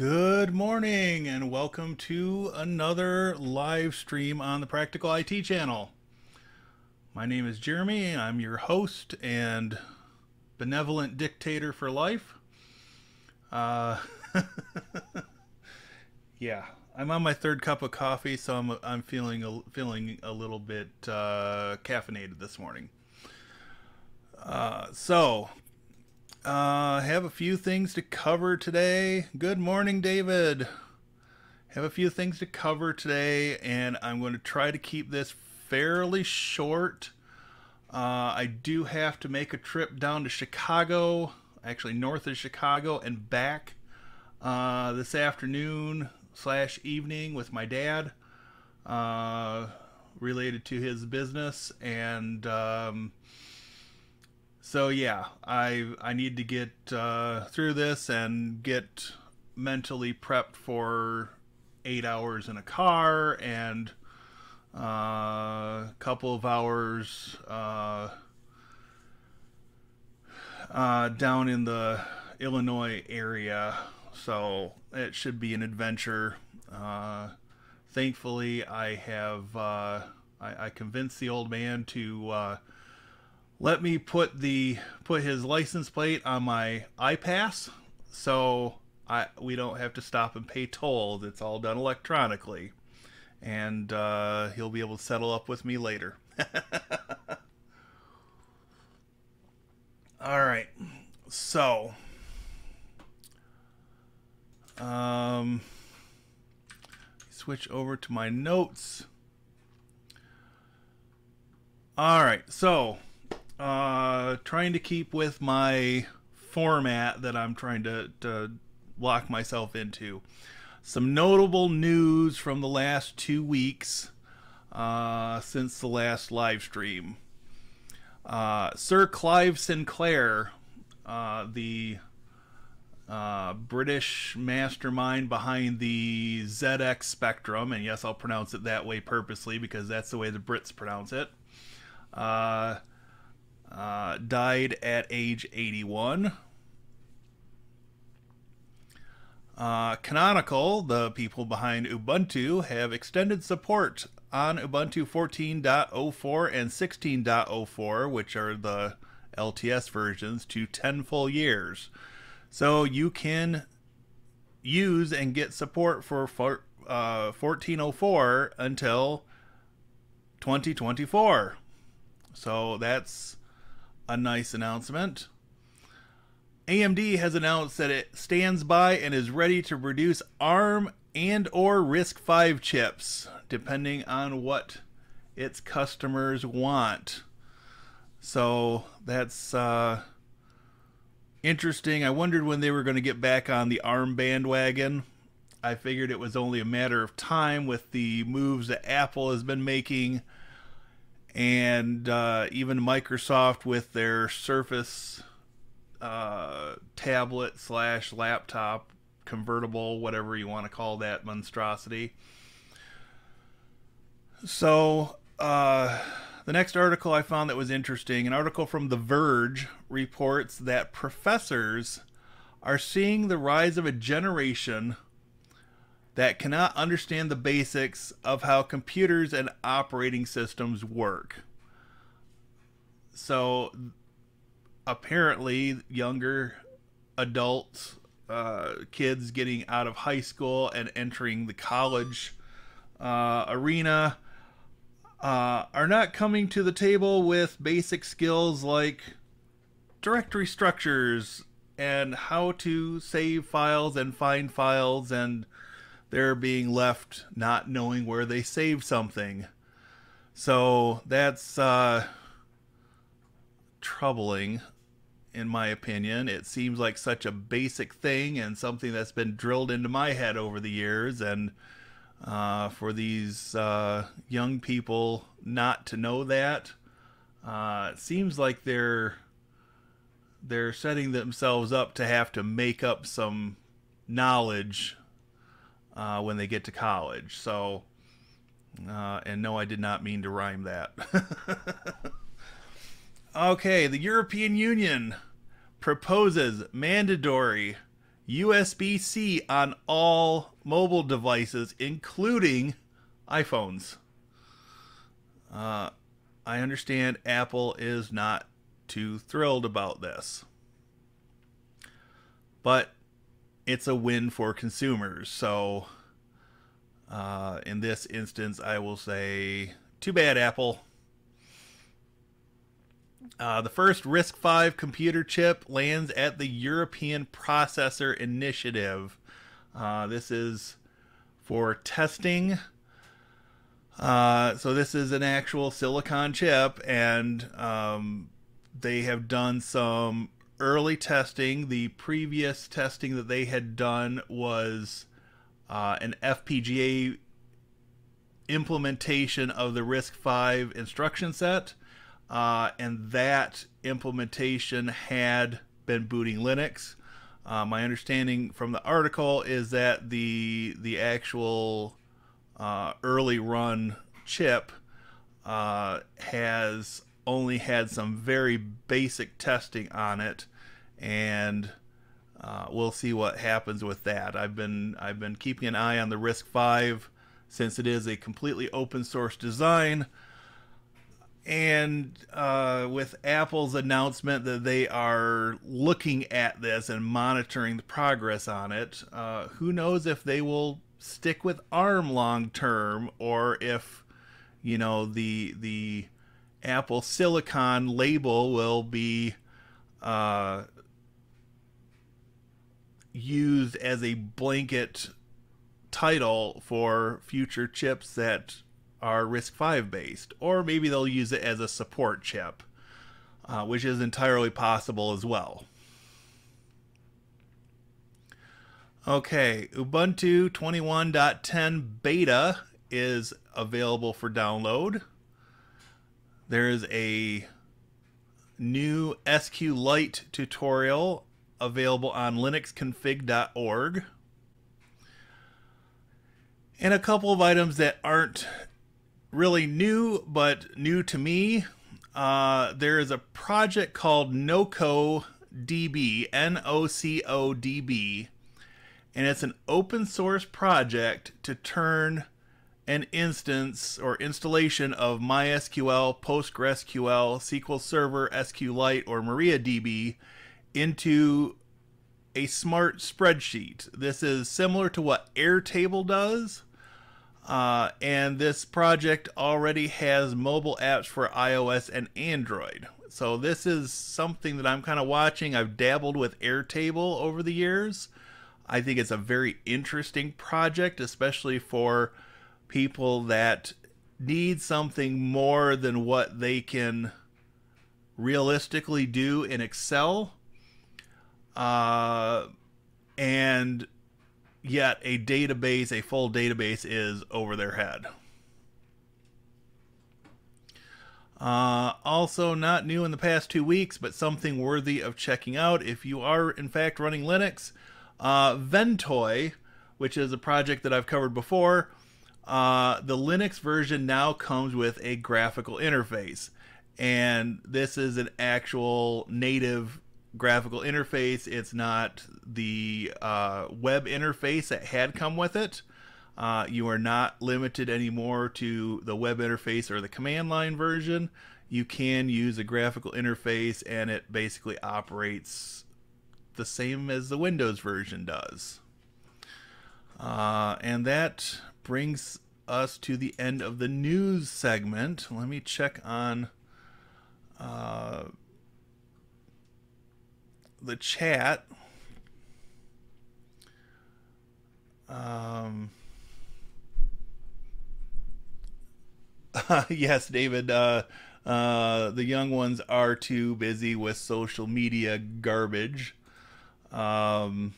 Good morning and welcome to another live stream on the Practical IT channel. My name is Jeremy. I'm your host and benevolent dictator for life. Uh, yeah, I'm on my third cup of coffee, so I'm I'm feeling a, feeling a little bit uh, caffeinated this morning. Uh, so uh, have a few things to cover today. Good morning, David. Have a few things to cover today, and I'm going to try to keep this fairly short. Uh, I do have to make a trip down to Chicago, actually north of Chicago, and back uh, this afternoon slash evening with my dad, uh, related to his business, and um, so yeah, I I need to get uh, through this and get mentally prepped for eight hours in a car and uh, a couple of hours uh, uh, down in the Illinois area. So it should be an adventure. Uh, thankfully, I have uh, I, I, convinced the old man to uh, let me put the put his license plate on my iPass so I we don't have to stop and pay tolls. It's all done electronically, and uh, he'll be able to settle up with me later. all right, so um, switch over to my notes. All right, so uh, trying to keep with my format that I'm trying to, to lock myself into. Some notable news from the last two weeks uh, since the last live stream. Uh, Sir Clive Sinclair, uh, the uh, British mastermind behind the ZX Spectrum, and yes, I'll pronounce it that way purposely because that's the way the Brits pronounce it. Uh, uh, died at age 81. Uh, Canonical, the people behind Ubuntu, have extended support on Ubuntu 14.04 and 16.04, which are the LTS versions, to 10 full years. So you can use and get support for, for uh, 1404 until 2024. So that's a nice announcement. AMD has announced that it stands by and is ready to produce ARM and or RISC-V chips depending on what its customers want. So that's uh, interesting. I wondered when they were going to get back on the ARM bandwagon. I figured it was only a matter of time with the moves that Apple has been making and uh, even Microsoft with their Surface uh, tablet slash laptop convertible, whatever you want to call that monstrosity. So, uh, the next article I found that was interesting an article from The Verge reports that professors are seeing the rise of a generation that cannot understand the basics of how computers and operating systems work. So, apparently, younger adults, uh, kids getting out of high school and entering the college uh, arena uh, are not coming to the table with basic skills like directory structures and how to save files and find files and they're being left not knowing where they saved something. So that's uh, troubling, in my opinion. It seems like such a basic thing and something that's been drilled into my head over the years. And uh, for these uh, young people not to know that, uh, it seems like they're they're setting themselves up to have to make up some knowledge uh, when they get to college. So, uh, and no, I did not mean to rhyme that. okay, the European Union proposes mandatory USB C on all mobile devices, including iPhones. Uh, I understand Apple is not too thrilled about this. But it's a win for consumers. So, uh, in this instance, I will say, too bad, Apple. Uh, the first RISC-V computer chip lands at the European Processor Initiative. Uh, this is for testing. Uh, so this is an actual silicon chip, and um, they have done some early testing. The previous testing that they had done was uh, an FPGA implementation of the RISC-V instruction set uh, and that implementation had been booting Linux. Uh, my understanding from the article is that the the actual uh, early run chip uh, has only had some very basic testing on it, and uh, we'll see what happens with that. I've been I've been keeping an eye on the RISC-V since it is a completely open source design and uh, with Apple's announcement that they are looking at this and monitoring the progress on it, uh, who knows if they will stick with ARM long term or if you know the the Apple Silicon label will be uh, used as a blanket title for future chips that are RISC-V based, or maybe they'll use it as a support chip, uh, which is entirely possible as well. Okay, Ubuntu 21.10 beta is available for download. There is a new SQLite tutorial available on linuxconfig.org. And a couple of items that aren't really new, but new to me. Uh, there is a project called NoCo DB, N O C O D B, and it's an open source project to turn an instance or installation of MySQL, PostgreSQL, SQL Server, SQLite, or MariaDB into a smart spreadsheet. This is similar to what Airtable does, uh, and this project already has mobile apps for iOS and Android. So this is something that I'm kind of watching. I've dabbled with Airtable over the years. I think it's a very interesting project, especially for people that need something more than what they can realistically do in Excel. Uh, and yet a database, a full database, is over their head. Uh, also, not new in the past two weeks, but something worthy of checking out if you are, in fact, running Linux. Uh, Ventoy, which is a project that I've covered before, uh, the Linux version now comes with a graphical interface. And this is an actual native graphical interface. It's not the uh, web interface that had come with it. Uh, you are not limited anymore to the web interface or the command line version. You can use a graphical interface and it basically operates the same as the Windows version does. Uh, and that brings us to the end of the news segment. Let me check on uh, the chat. Um, yes, David. Uh, uh, the young ones are too busy with social media garbage. Um,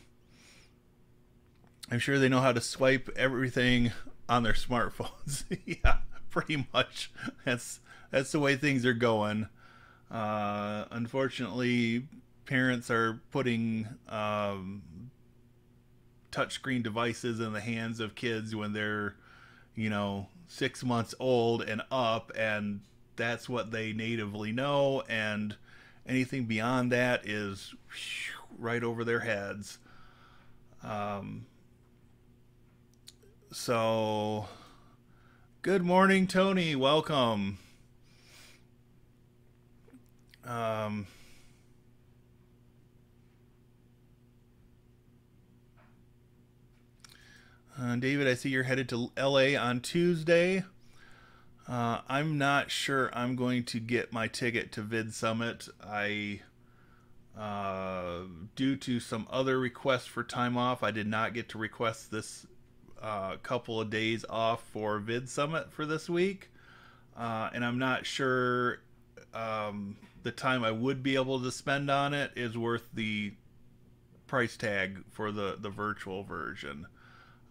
I'm sure they know how to swipe everything on their smartphones. yeah, pretty much. That's that's the way things are going. Uh, unfortunately, parents are putting um, touchscreen devices in the hands of kids when they're, you know, six months old and up, and that's what they natively know, and anything beyond that is right over their heads. Um, so, good morning, Tony. Welcome. Um, uh, David, I see you're headed to LA on Tuesday. Uh, I'm not sure I'm going to get my ticket to VidSummit. I, uh, due to some other requests for time off, I did not get to request this uh, couple of days off for VidSummit for this week, uh, and I'm not sure um, the time I would be able to spend on it is worth the price tag for the the virtual version.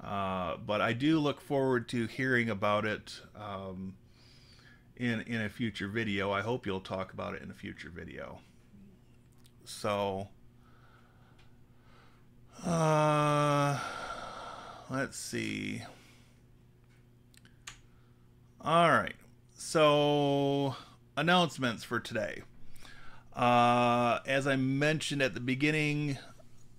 Uh, but I do look forward to hearing about it um, in in a future video. I hope you'll talk about it in a future video. So, uh, let's see. All right. So, announcements for today. Uh, as I mentioned at the beginning,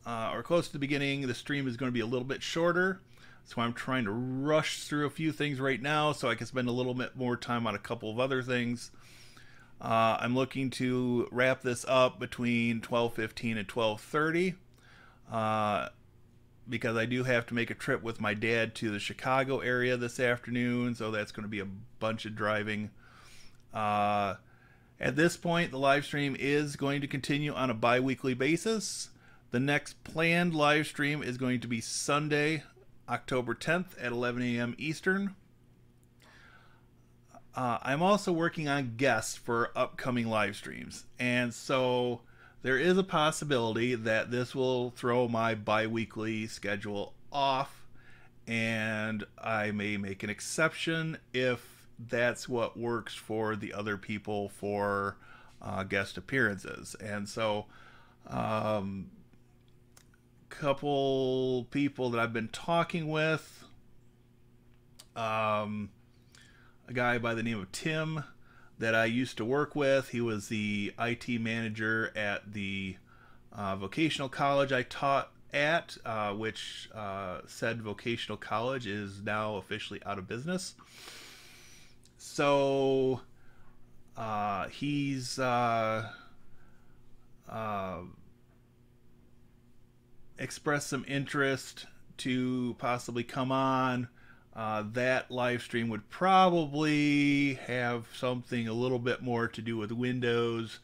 uh, or close to the beginning, the stream is going to be a little bit shorter. So I'm trying to rush through a few things right now so I can spend a little bit more time on a couple of other things. Uh, I'm looking to wrap this up between 12:15 and 12:30 uh, because I do have to make a trip with my dad to the Chicago area this afternoon, so that's going to be a bunch of driving. Uh, at this point, the live stream is going to continue on a bi-weekly basis. The next planned live stream is going to be Sunday, October 10th at 11 a.m. Eastern. Uh, I'm also working on guests for upcoming live streams, and so there is a possibility that this will throw my bi weekly schedule off, and I may make an exception if that's what works for the other people for uh, guest appearances. And so, um, couple people that I've been talking with. Um, a guy by the name of Tim that I used to work with. He was the IT manager at the uh, vocational college I taught at, uh, which uh, said vocational college is now officially out of business. So uh, he's uh, uh, expressed some interest to possibly come on. Uh, that live stream would probably have something a little bit more to do with Windows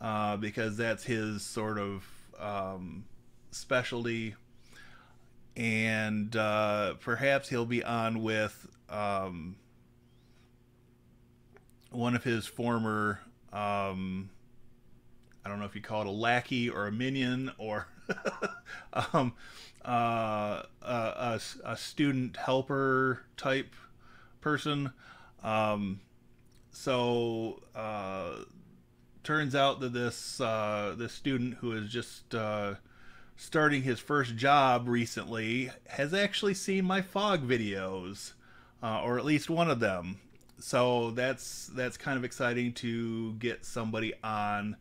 uh, because that's his sort of um, specialty. And uh, perhaps he'll be on with um, one of his former, um, I don't know if you call it a lackey or a minion or um, uh, a, a, student helper type person. Um, so uh, turns out that this uh, this student who is just uh, starting his first job recently has actually seen my fog videos, uh, or at least one of them. So that's that's kind of exciting to get somebody on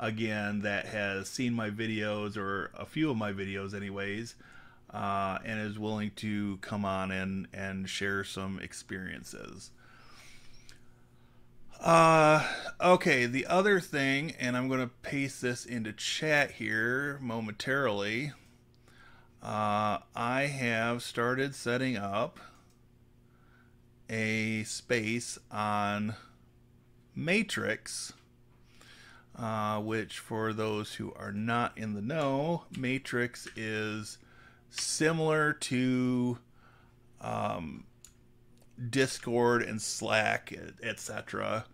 again that has seen my videos or a few of my videos anyways uh, and is willing to come on and and share some experiences. Uh okay the other thing and i'm going to paste this into chat here momentarily uh, i have started setting up a space on matrix uh, which for those who are not in the know, Matrix is similar to um, Discord and Slack, etc.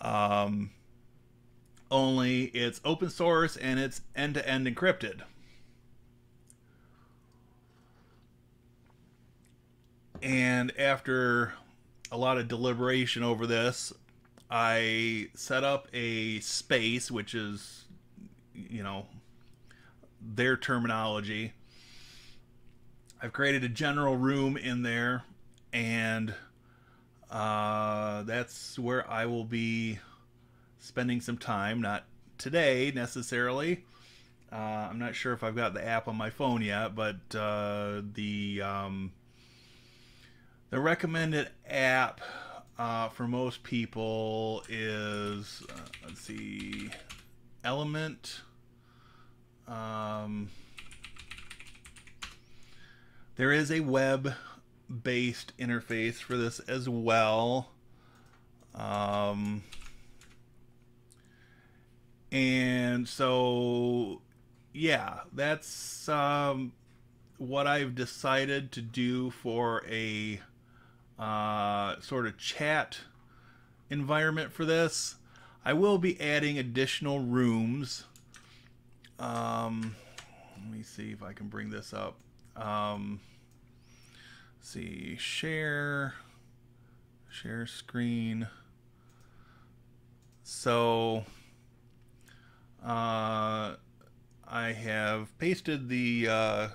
Um, only it's open source and it's end to end encrypted. And after a lot of deliberation over this, I set up a space, which is, you know, their terminology. I've created a general room in there, and uh, that's where I will be spending some time. Not today necessarily, Uh, I'm not sure if I've got the app on my phone yet, but uh, the um, the recommended app uh, for most people is uh, let's see, Element. Um, there is a web based interface for this as well. Um, and so, yeah, that's um, what I've decided to do for a uh, sort of chat environment for this. I will be adding additional rooms. Um, let me see if I can bring this up. Um, see, share, share screen. So, uh, I have pasted the uh,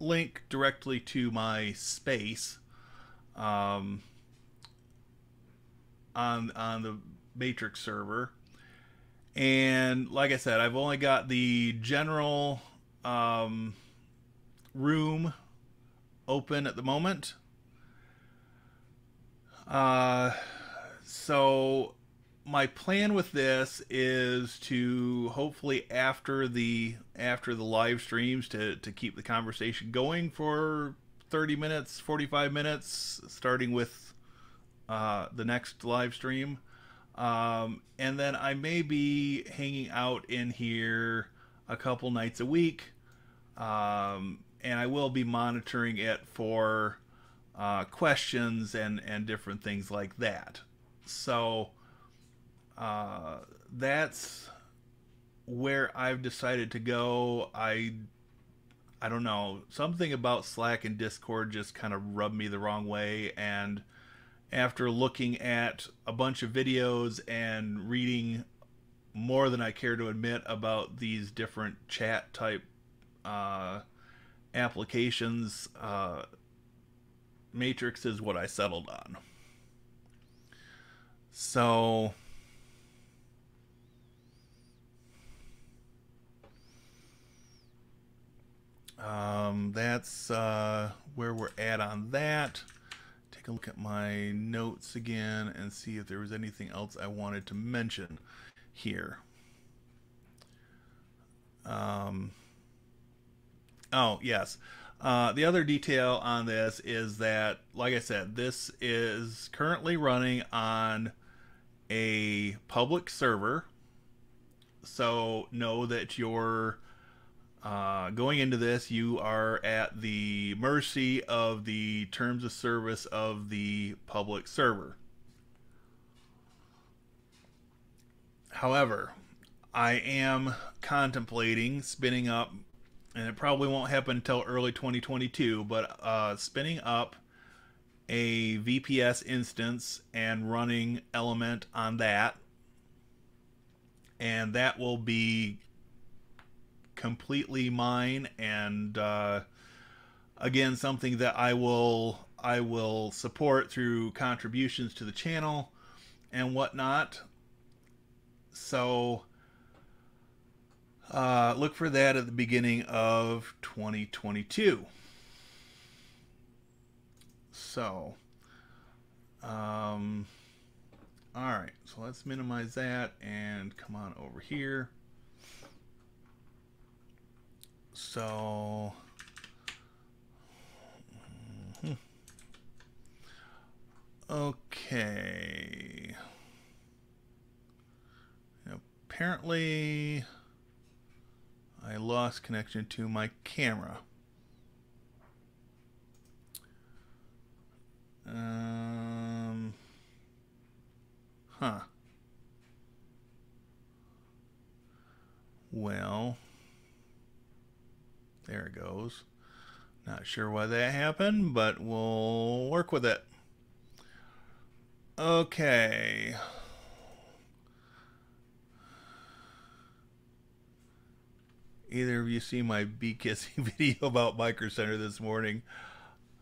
link directly to my space um, on on the Matrix server, and like I said, I've only got the general um, room open at the moment. Uh, so my plan with this is to hopefully after the after the live streams to to keep the conversation going for 30 minutes 45 minutes starting with uh, the next live stream. Um, and then i may be hanging out in here a couple nights a week. Um, and i will be monitoring it for uh, questions and and different things like that. So uh, that's where I've decided to go. I I don't know something about Slack and Discord just kind of rubbed me the wrong way, and after looking at a bunch of videos and reading more than I care to admit about these different chat type uh, applications, uh, Matrix is what I settled on. So Um, that's uh, where we're at on that. Take a look at my notes again and see if there was anything else I wanted to mention here. Um, oh, yes. Uh, the other detail on this is that, like I said, this is currently running on a public server. So know that your uh, going into this, you are at the mercy of the terms of service of the public server. However, I am contemplating spinning up, and it probably won't happen until early 2022, but uh, spinning up a VPS instance and running Element on that. And that will be completely mine and uh, again something that I will I will support through contributions to the channel and whatnot. So uh, look for that at the beginning of 2022. So, um, all right, so let's minimize that and come on over here. So hmm. okay. Apparently I lost connection to my camera. Um huh. Well, there it goes. Not sure why that happened, but we'll work with it. Okay. Either of you see my bee kissing video about Micro Center this morning?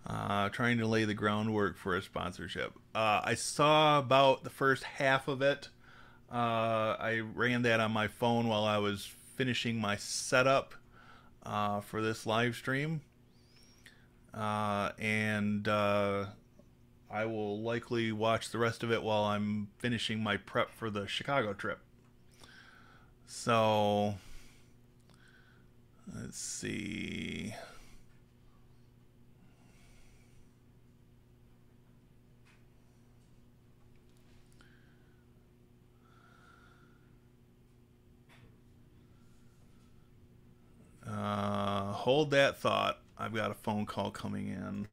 Uh, trying to lay the groundwork for a sponsorship. Uh, I saw about the first half of it. Uh, I ran that on my phone while I was finishing my setup uh, for this live stream. Uh, and uh, I will likely watch the rest of it while I'm finishing my prep for the Chicago trip. So, let's see. Uh, hold that thought. I've got a phone call coming in.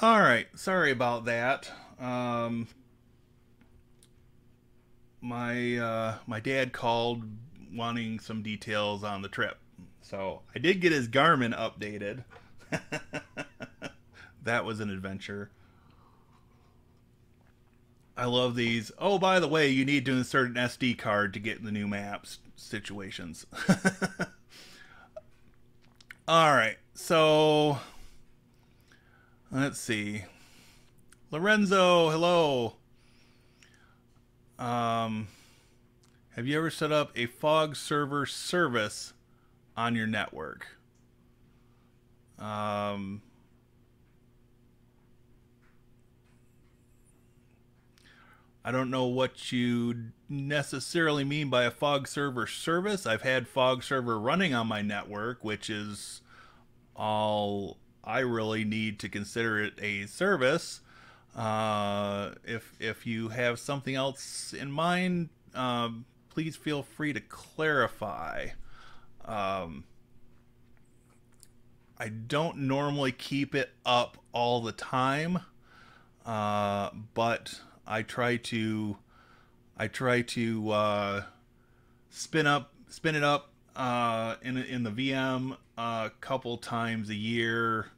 All right, sorry about that. Um, my uh, my dad called wanting some details on the trip, so I did get his Garmin updated. that was an adventure. I love these. Oh, by the way, you need to insert an SD card to get the new maps situations. All right, so Let's see. Lorenzo, hello. Um, have you ever set up a fog server service on your network? Um, I don't know what you necessarily mean by a fog server service. I've had fog server running on my network, which is all I really need to consider it a service. Uh, if if you have something else in mind, um, please feel free to clarify. Um, I don't normally keep it up all the time, uh, but I try to I try to uh, spin up spin it up uh, in in the VM a couple times a year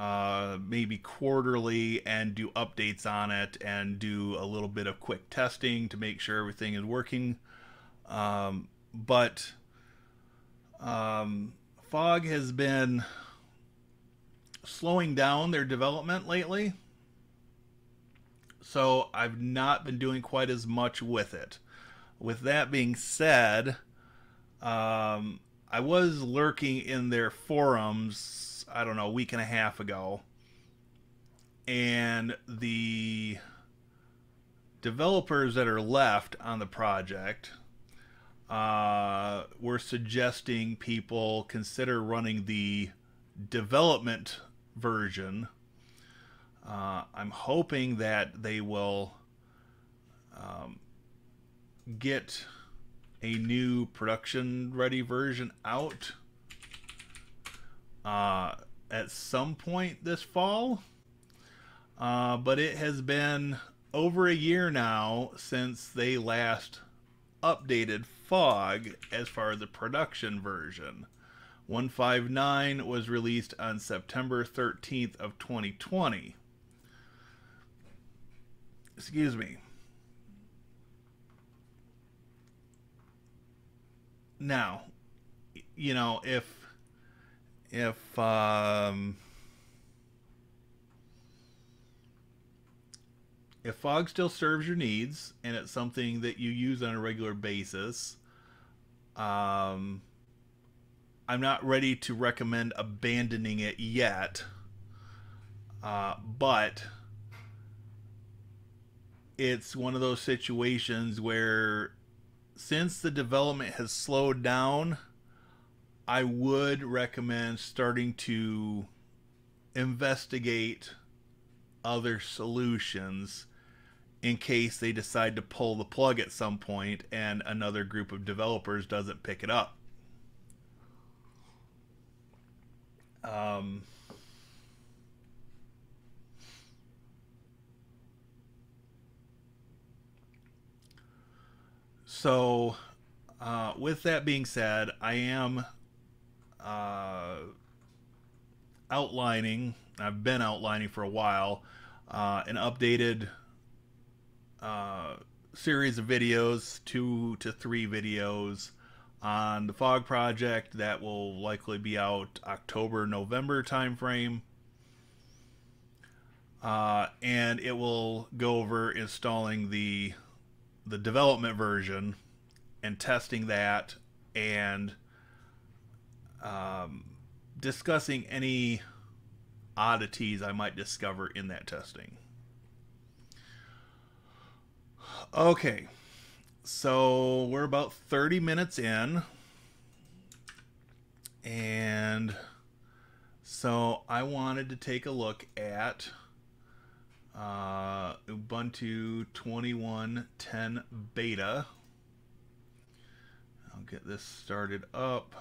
uh, maybe quarterly and do updates on it and do a little bit of quick testing to make sure everything is working. Um, but um, Fog has been slowing down their development lately. So I've not been doing quite as much with it. With that being said, um, I was lurking in their forums I don't know, a week and a half ago. And the developers that are left on the project uh, were suggesting people consider running the development version. Uh, I'm hoping that they will um, get a new production ready version out uh, at some point this fall. Uh, but it has been over a year now since they last updated Fog as far as the production version. 159 was released on September 13th of 2020. Excuse me. Now, you know, if if um, if fog still serves your needs and it's something that you use on a regular basis, um, I'm not ready to recommend abandoning it yet. Uh, but it's one of those situations where since the development has slowed down, I would recommend starting to investigate other solutions in case they decide to pull the plug at some point and another group of developers doesn't pick it up. Um, so, uh, with that being said, I am uh, outlining, I've been outlining for a while, uh, an updated uh, series of videos, two to three videos on the Fog project that will likely be out October November timeframe. Uh, and it will go over installing the the development version and testing that and um, discussing any oddities I might discover in that testing. Okay, so we're about 30 minutes in. And so I wanted to take a look at uh, Ubuntu 21.10 beta. I'll get this started up.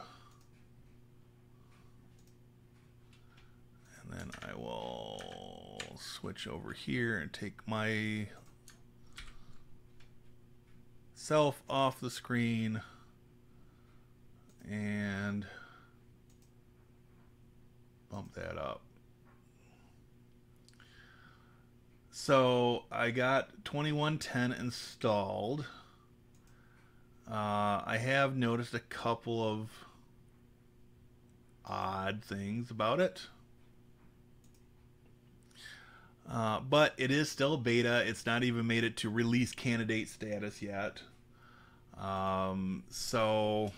And then I will switch over here and take my self off the screen and bump that up. So I got 2110 installed. Uh, I have noticed a couple of odd things about it. Uh, but it is still beta. It's not even made it to release candidate status yet. Um, so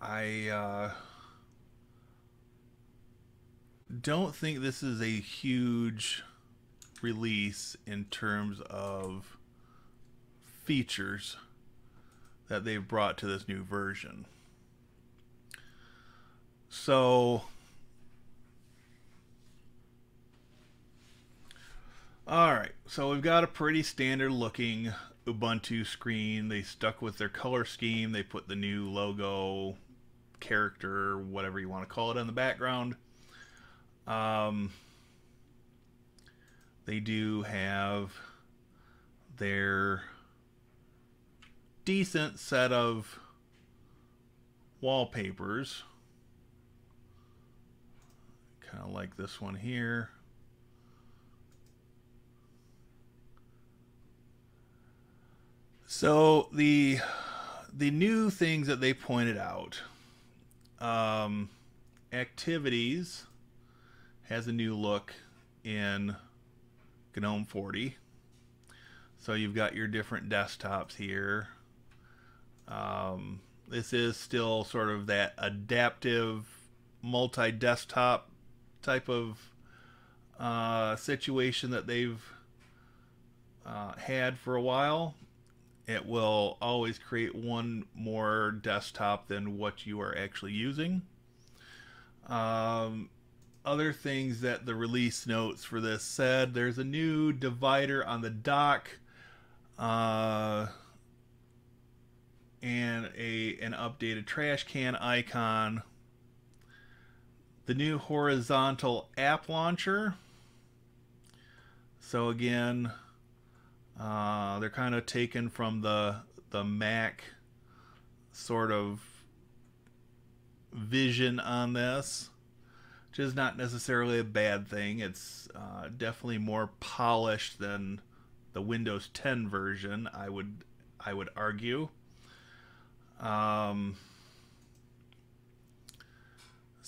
I uh, don't think this is a huge release in terms of features that they've brought to this new version. So, all right, so we've got a pretty standard looking Ubuntu screen. They stuck with their color scheme. They put the new logo, character, whatever you want to call it, on the background. Um, they do have their decent set of wallpapers. Kind of like this one here. So the the new things that they pointed out, um, activities has a new look in GNOME 40. So you've got your different desktops here. Um, this is still sort of that adaptive multi-desktop type of uh, situation that they've uh, had for a while. It will always create one more desktop than what you are actually using. Um, other things that the release notes for this said there's a new divider on the dock. Uh, and a an updated trash can icon. The new horizontal app launcher. So again, uh, they're kind of taken from the the Mac sort of vision on this, which is not necessarily a bad thing. It's uh, definitely more polished than the Windows 10 version. I would I would argue. Um,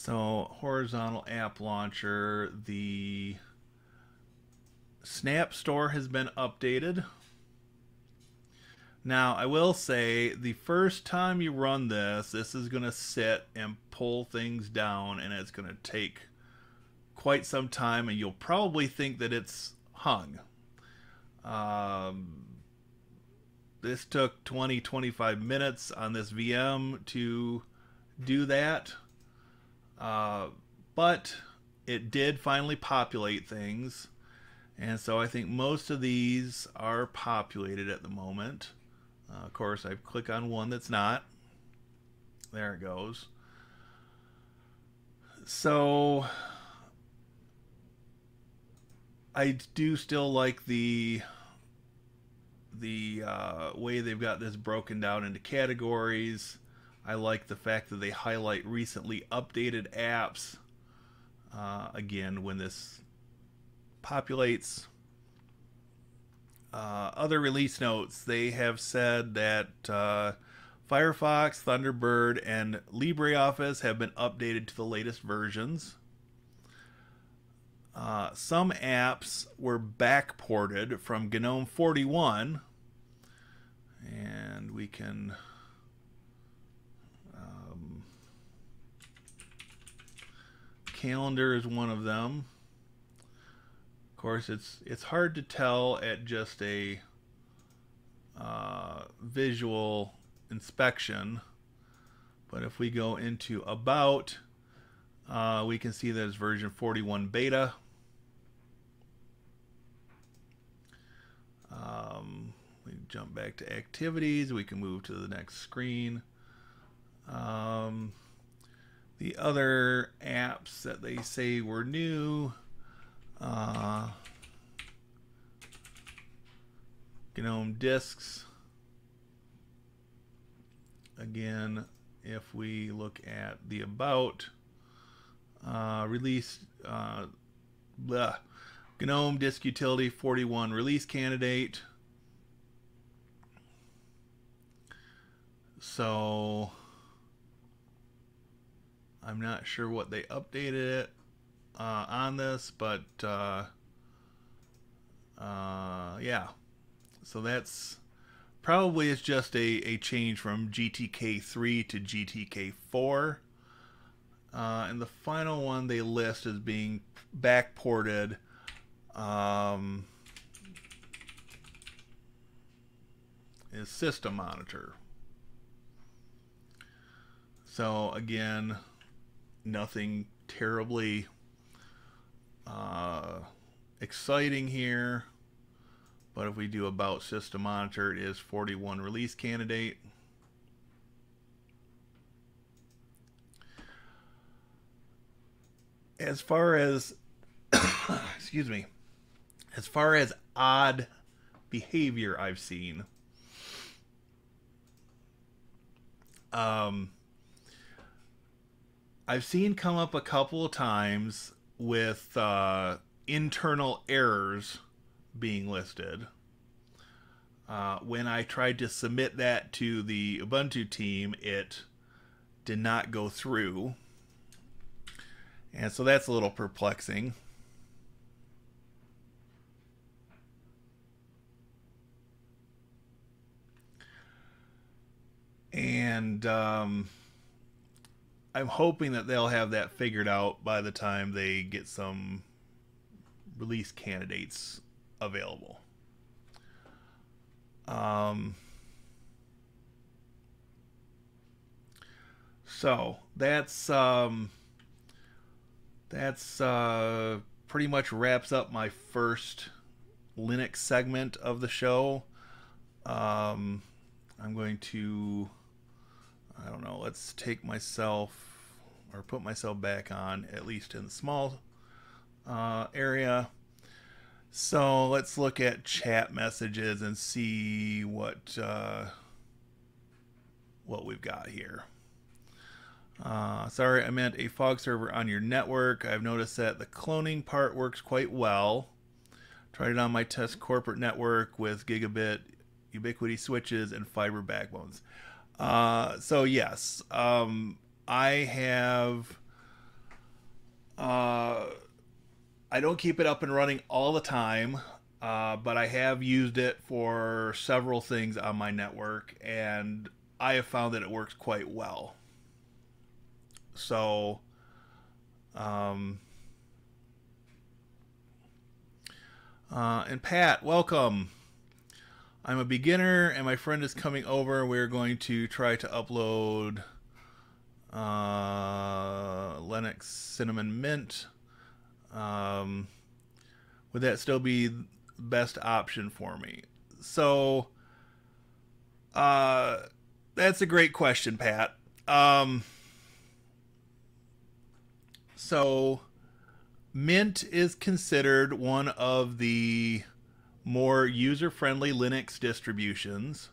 So horizontal app launcher, the Snap Store has been updated. Now, I will say the first time you run this, this is going to sit and pull things down, and it's going to take quite some time, and you'll probably think that it's hung. Um, this took 20 25 minutes on this VM to do that. Uh, but it did finally populate things. And so I think most of these are populated at the moment. Uh, of course, I click on one that's not. There it goes. So I do still like the the uh, way they've got this broken down into categories. I like the fact that they highlight recently updated apps. Uh, again, when this populates. Uh, other release notes, they have said that uh, Firefox, Thunderbird, and LibreOffice have been updated to the latest versions. Uh, some apps were backported from GNOME 41, and we can um, calendar is one of them. Of course it's it's hard to tell at just a uh, visual inspection but if we go into about uh, we can see that it's version 41 beta. Um, jump back to activities. We can move to the next screen. Um, the other apps that they say were new. Uh, GNOME disks. Again, if we look at the about uh, release, uh, GNOME disk utility 41 release candidate. So I'm not sure what they updated it uh, on this, but uh, uh, yeah. So that's probably it's just a, a change from GTK3 to GTK4. Uh, and the final one they list as being backported. Um, is System Monitor. So again, nothing terribly uh, exciting here. But if we do about system monitor, it is 41 release candidate. As far as, excuse me, as far as odd behavior I've seen, um, I've seen come up a couple of times with uh, internal errors being listed. Uh, when I tried to submit that to the Ubuntu team, it did not go through. And so that's a little perplexing. And um, I'm hoping that they'll have that figured out by the time they get some release candidates available. Um, so that's um, that's uh, pretty much wraps up my first Linux segment of the show. Um, I'm going to I don't know, let's take myself or put myself back on, at least in the small uh, area. So let's look at chat messages and see what uh, what we've got here. Uh, sorry, I meant a fog server on your network. I've noticed that the cloning part works quite well. Tried it on my test corporate network with gigabit Ubiquiti switches and fiber backbones. Uh, so yes, um, I have Uh, I don't keep it up and running all the time, uh, but I have used it for several things on my network, and I have found that it works quite well. So, um, uh, and Pat, welcome. I'm a beginner, and my friend is coming over. We're going to try to upload uh, Linux Cinnamon Mint. Um, would that still be the best option for me? So, uh, that's a great question, Pat. Um, so, Mint is considered one of the more user friendly Linux distributions.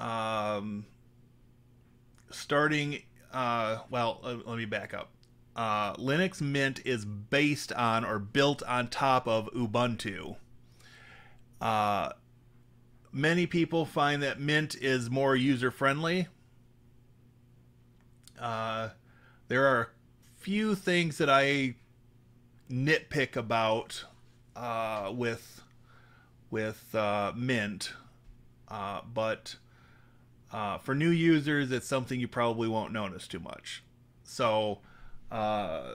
Um, starting, uh, well, uh, let me back up. Uh, Linux Mint is based on or built on top of Ubuntu. Uh, many people find that Mint is more user friendly. Uh, there are a few things that I nitpick about uh, with with uh, Mint, uh, but uh, for new users, it's something you probably won't notice too much. So uh,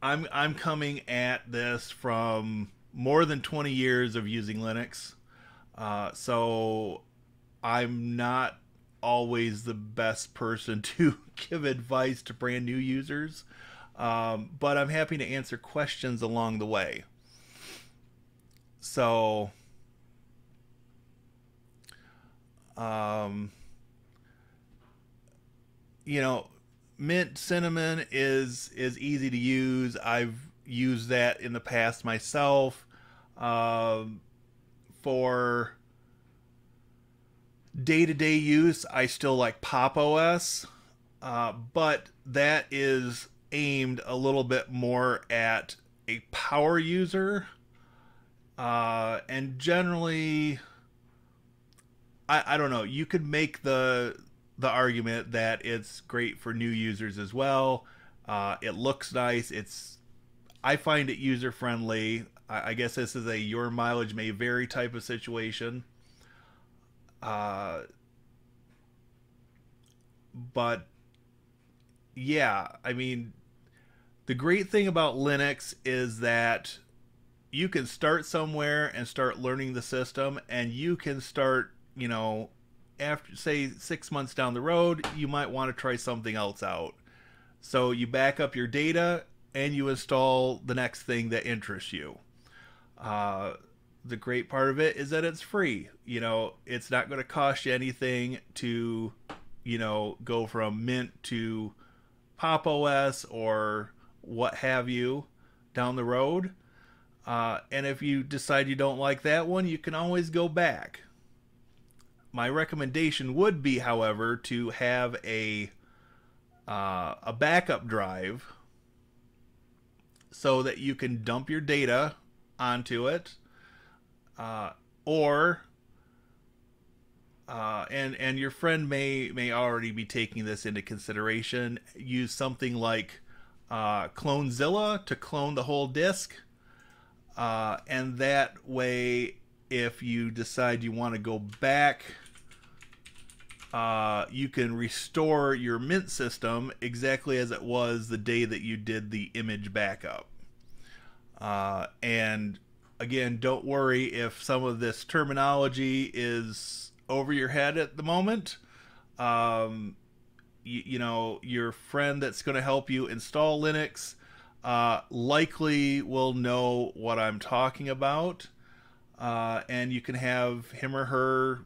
I'm I'm coming at this from more than 20 years of using Linux, so I'm not always the best person to give advice to brand new users. Um, but I'm happy to answer questions along the way. So, um, you know, mint cinnamon is is easy to use. I've used that in the past myself. Um, for day to day use, I still like Pop OS, uh, but that is aimed a little bit more at a power user. Uh, and generally, I, I don't know. You could make the the argument that it's great for new users as well. Uh, it looks nice. It's I find it user friendly. I, I, guess this is a your mileage may vary type of situation. Uh, but yeah, I mean, the great thing about Linux is that you can start somewhere and start learning the system, and you can start, you know, after say six months down the road, you might want to try something else out. So you back up your data and you install the next thing that interests you. Uh, the great part of it is that it's free. You know, it's not going to cost you anything to, you know, go from Mint to Pop OS or what have you down the road. Uh, and if you decide you don't like that one, you can always go back. My recommendation would be, however, to have a uh, a backup drive so that you can dump your data onto it, uh, or uh, and and your friend may may already be taking this into consideration. Use something like uh, Clonezilla to clone the whole disk. Uh, and that way, if you decide you want to go back, uh, you can restore your Mint system exactly as it was the day that you did the image backup. Uh, and again, don't worry if some of this terminology is over your head at the moment. Um, you, you know your friend that's going to help you install Linux uh, likely will know what I'm talking about, uh, and you can have him or her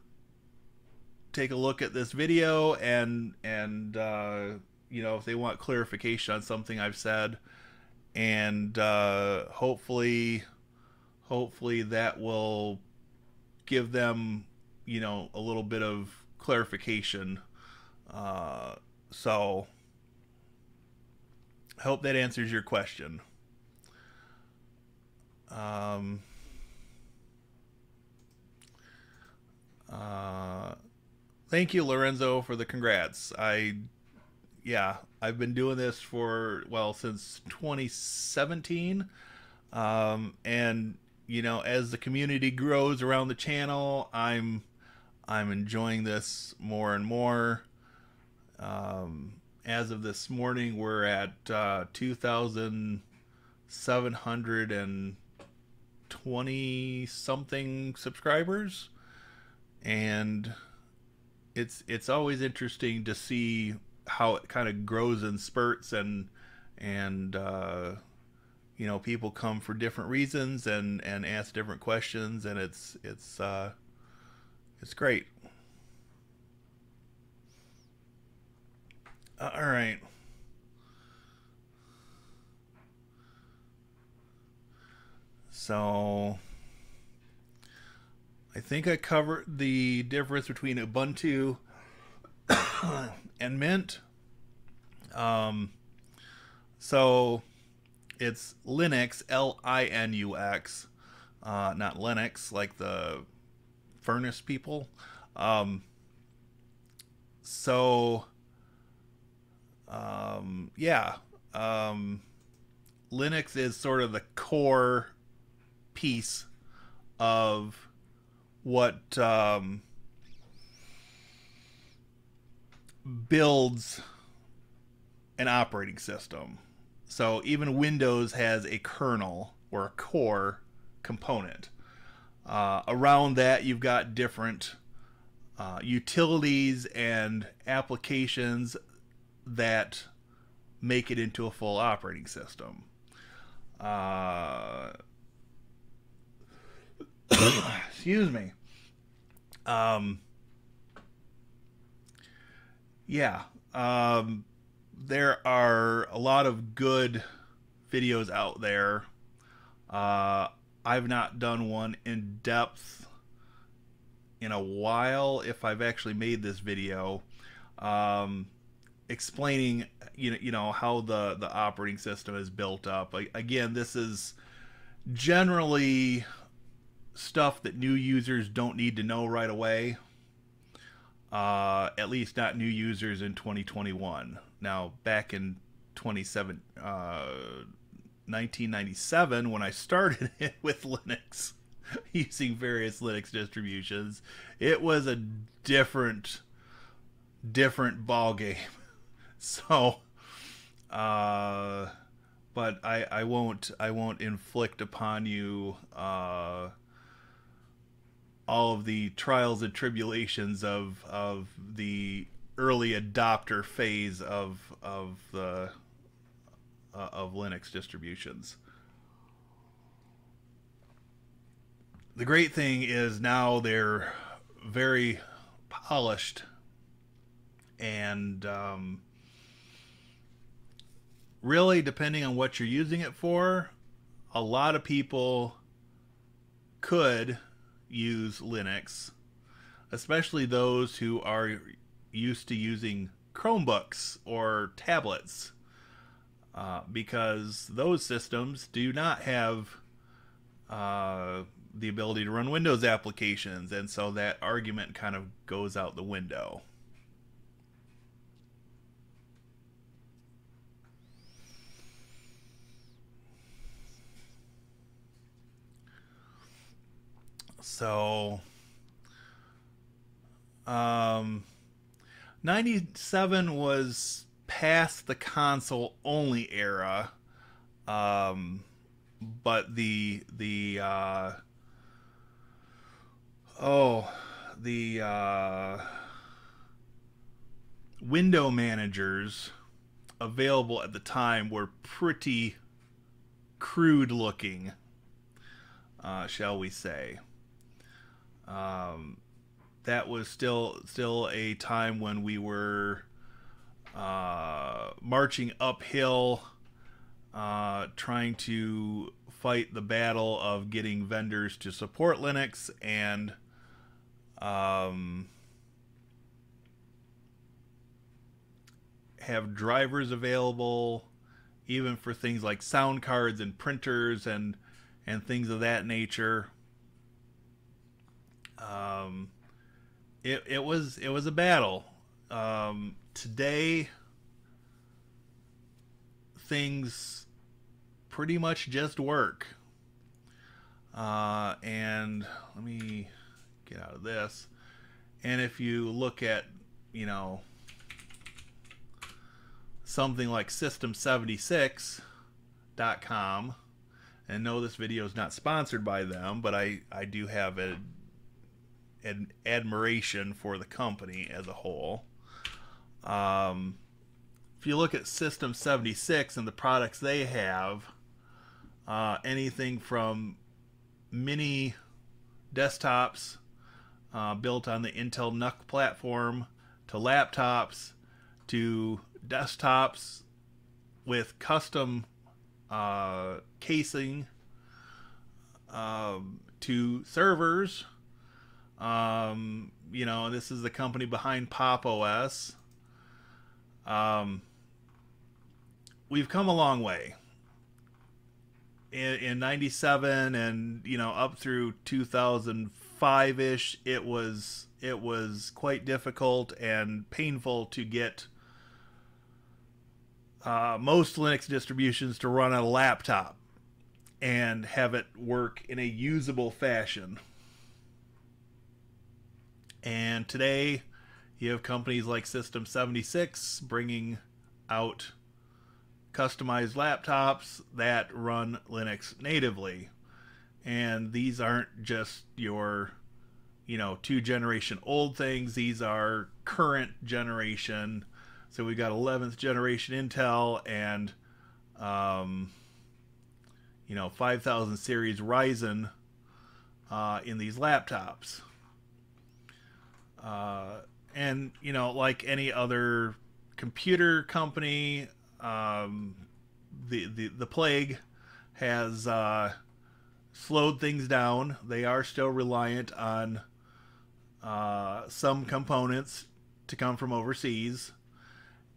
take a look at this video and and uh, you know if they want clarification on something I've said, and uh, hopefully hopefully that will give them you know a little bit of clarification uh, so, I hope that answers your question. Um, uh, thank you, Lorenzo, for the congrats. I, yeah, I've been doing this for well since 2017, um, and you know, as the community grows around the channel, I'm I'm enjoying this more and more. Um, as of this morning, we're at uh, 2,720 something subscribers, and it's it's always interesting to see how it kind of grows in spurts and and uh, you know people come for different reasons and and ask different questions and it's it's uh, it's great. Uh, all right. So I think I covered the difference between Ubuntu and Mint. Um, so it's Linux, L I N U X, uh, not Lennox like the furnace people. Um, so, um, yeah, um, Linux is sort of the core piece of what um, builds an operating system. So even Windows has a kernel or a core component. Uh, around that, you've got different uh, utilities and applications that make it into a full operating system. Uh, excuse me. Um, yeah. Um, there are a lot of good videos out there. Uh, I've not done one in depth in a while. If I've actually made this video, um, explaining you know you know how the the operating system is built up. Again, this is generally stuff that new users don't need to know right away. Uh, at least not new users in 2021. Now, back in 27, uh, 1997, when I started with Linux, using various Linux distributions, it was a different, different ball game. So, uh, but I, I won't, I won't inflict upon you, uh, all of the trials and tribulations of of the early adopter phase of of the uh, of Linux distributions. The great thing is now they're very polished and um, really depending on what you're using it for a lot of people could use Linux, especially those who are used to using Chromebooks or tablets, uh, because those systems do not have uh, the ability to run Windows applications, and so that argument kind of goes out the window. So, um, 97 was past the console only era. Um, but the, the, uh, oh, the, uh, window managers available at the time were pretty crude looking, uh, shall we say. Um, that was still still a time when we were uh, marching uphill, uh, trying to fight the battle of getting vendors to support Linux and um, have drivers available, even for things like sound cards and printers and and things of that nature. Um, it it was it was a battle. Um, today, things pretty much just work. Uh, and let me get out of this. And if you look at, you know, something like System76.com, and no, this video is not sponsored by them, but I, I do have a, an admiration for the company as a whole. Um, if you look at System 76 and the products they have, uh, anything from mini desktops uh, built on the Intel NUC platform to laptops to desktops with custom uh, casing um, to servers. Um, you know, this is the company behind Pop OS. Um, we've come a long way. In, in 97 and you know up through 2005 ish it was it was quite difficult and painful to get uh, most Linux distributions to run on a laptop and have it work in a usable fashion. And today, you have companies like System 76 bringing out customized laptops that run Linux natively. And these aren't just your, you know, two generation old things, these are current generation. So we've got 11th generation Intel and, um, you know, 5000 series Ryzen uh, in these laptops. Uh, and, you know, like any other computer company, um, the, the the plague has uh, slowed things down. They are still reliant on uh, some components to come from overseas,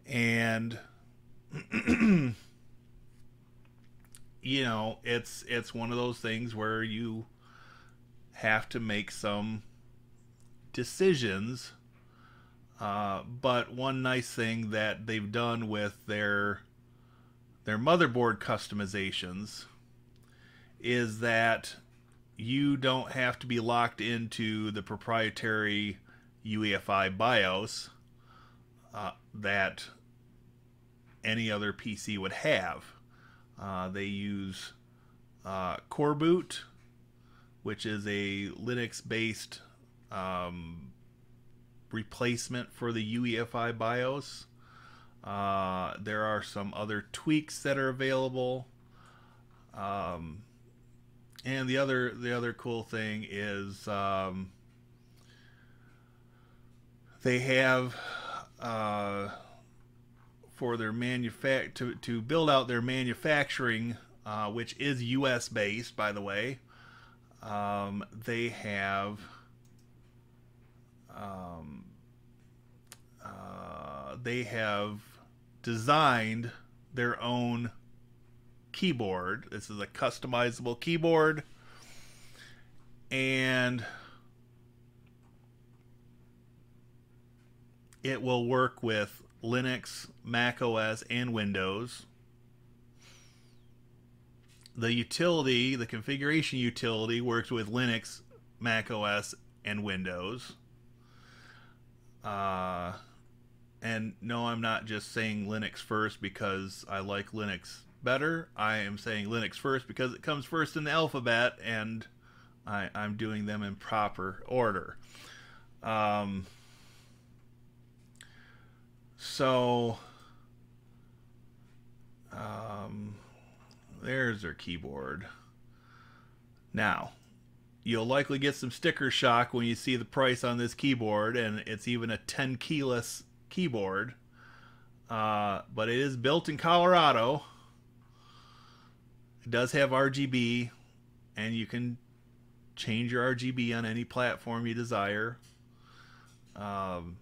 and you know it's it's one of those things where you have to make some decisions uh, but one nice thing that they've done with their their motherboard customizations is that you don't have to be locked into the proprietary UEFI BIOS uh, that any other PC would have. Uh, they use uh, Coreboot, which is a Linux based um, replacement for the UEFI BIOS. Uh, there are some other tweaks that are available. Um, and the other the other cool thing is um, they have uh, for their manufact to to build out their manufacturing, uh, which is U.S. based, by the way. Um, they have um, uh, they have designed their own keyboard. This is a customizable keyboard. And it will work with Linux, Mac OS, and Windows. The utility, the configuration utility, works with Linux, Mac OS, and Windows. Uh, and no, I'm not just saying Linux first because I like Linux better. I am saying Linux first because it comes first in the alphabet, and I, am doing them in proper order. Um, so, um, there's their keyboard. Now, you'll likely get some sticker shock when you see the price on this keyboard, and it's even a 10 keyless keyboard. Uh, but it is built in Colorado. It does have RGB, and you can change your RGB on any platform you desire. Um,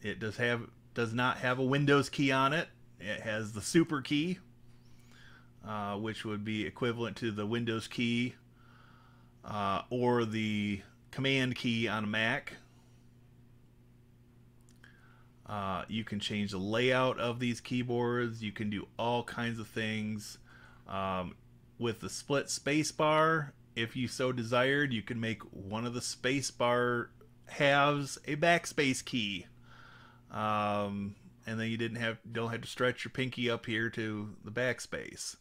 it does have does not have a Windows key on it. It has the Super key, uh, which would be equivalent to the Windows key uh, or the Command key on a Mac. Uh, you can change the layout of these keyboards. You can do all kinds of things. Um, with the split spacebar, if you so desired, you can make one of the spacebar halves a backspace key. Um, and then you didn't have don't have to stretch your pinky up here to the backspace.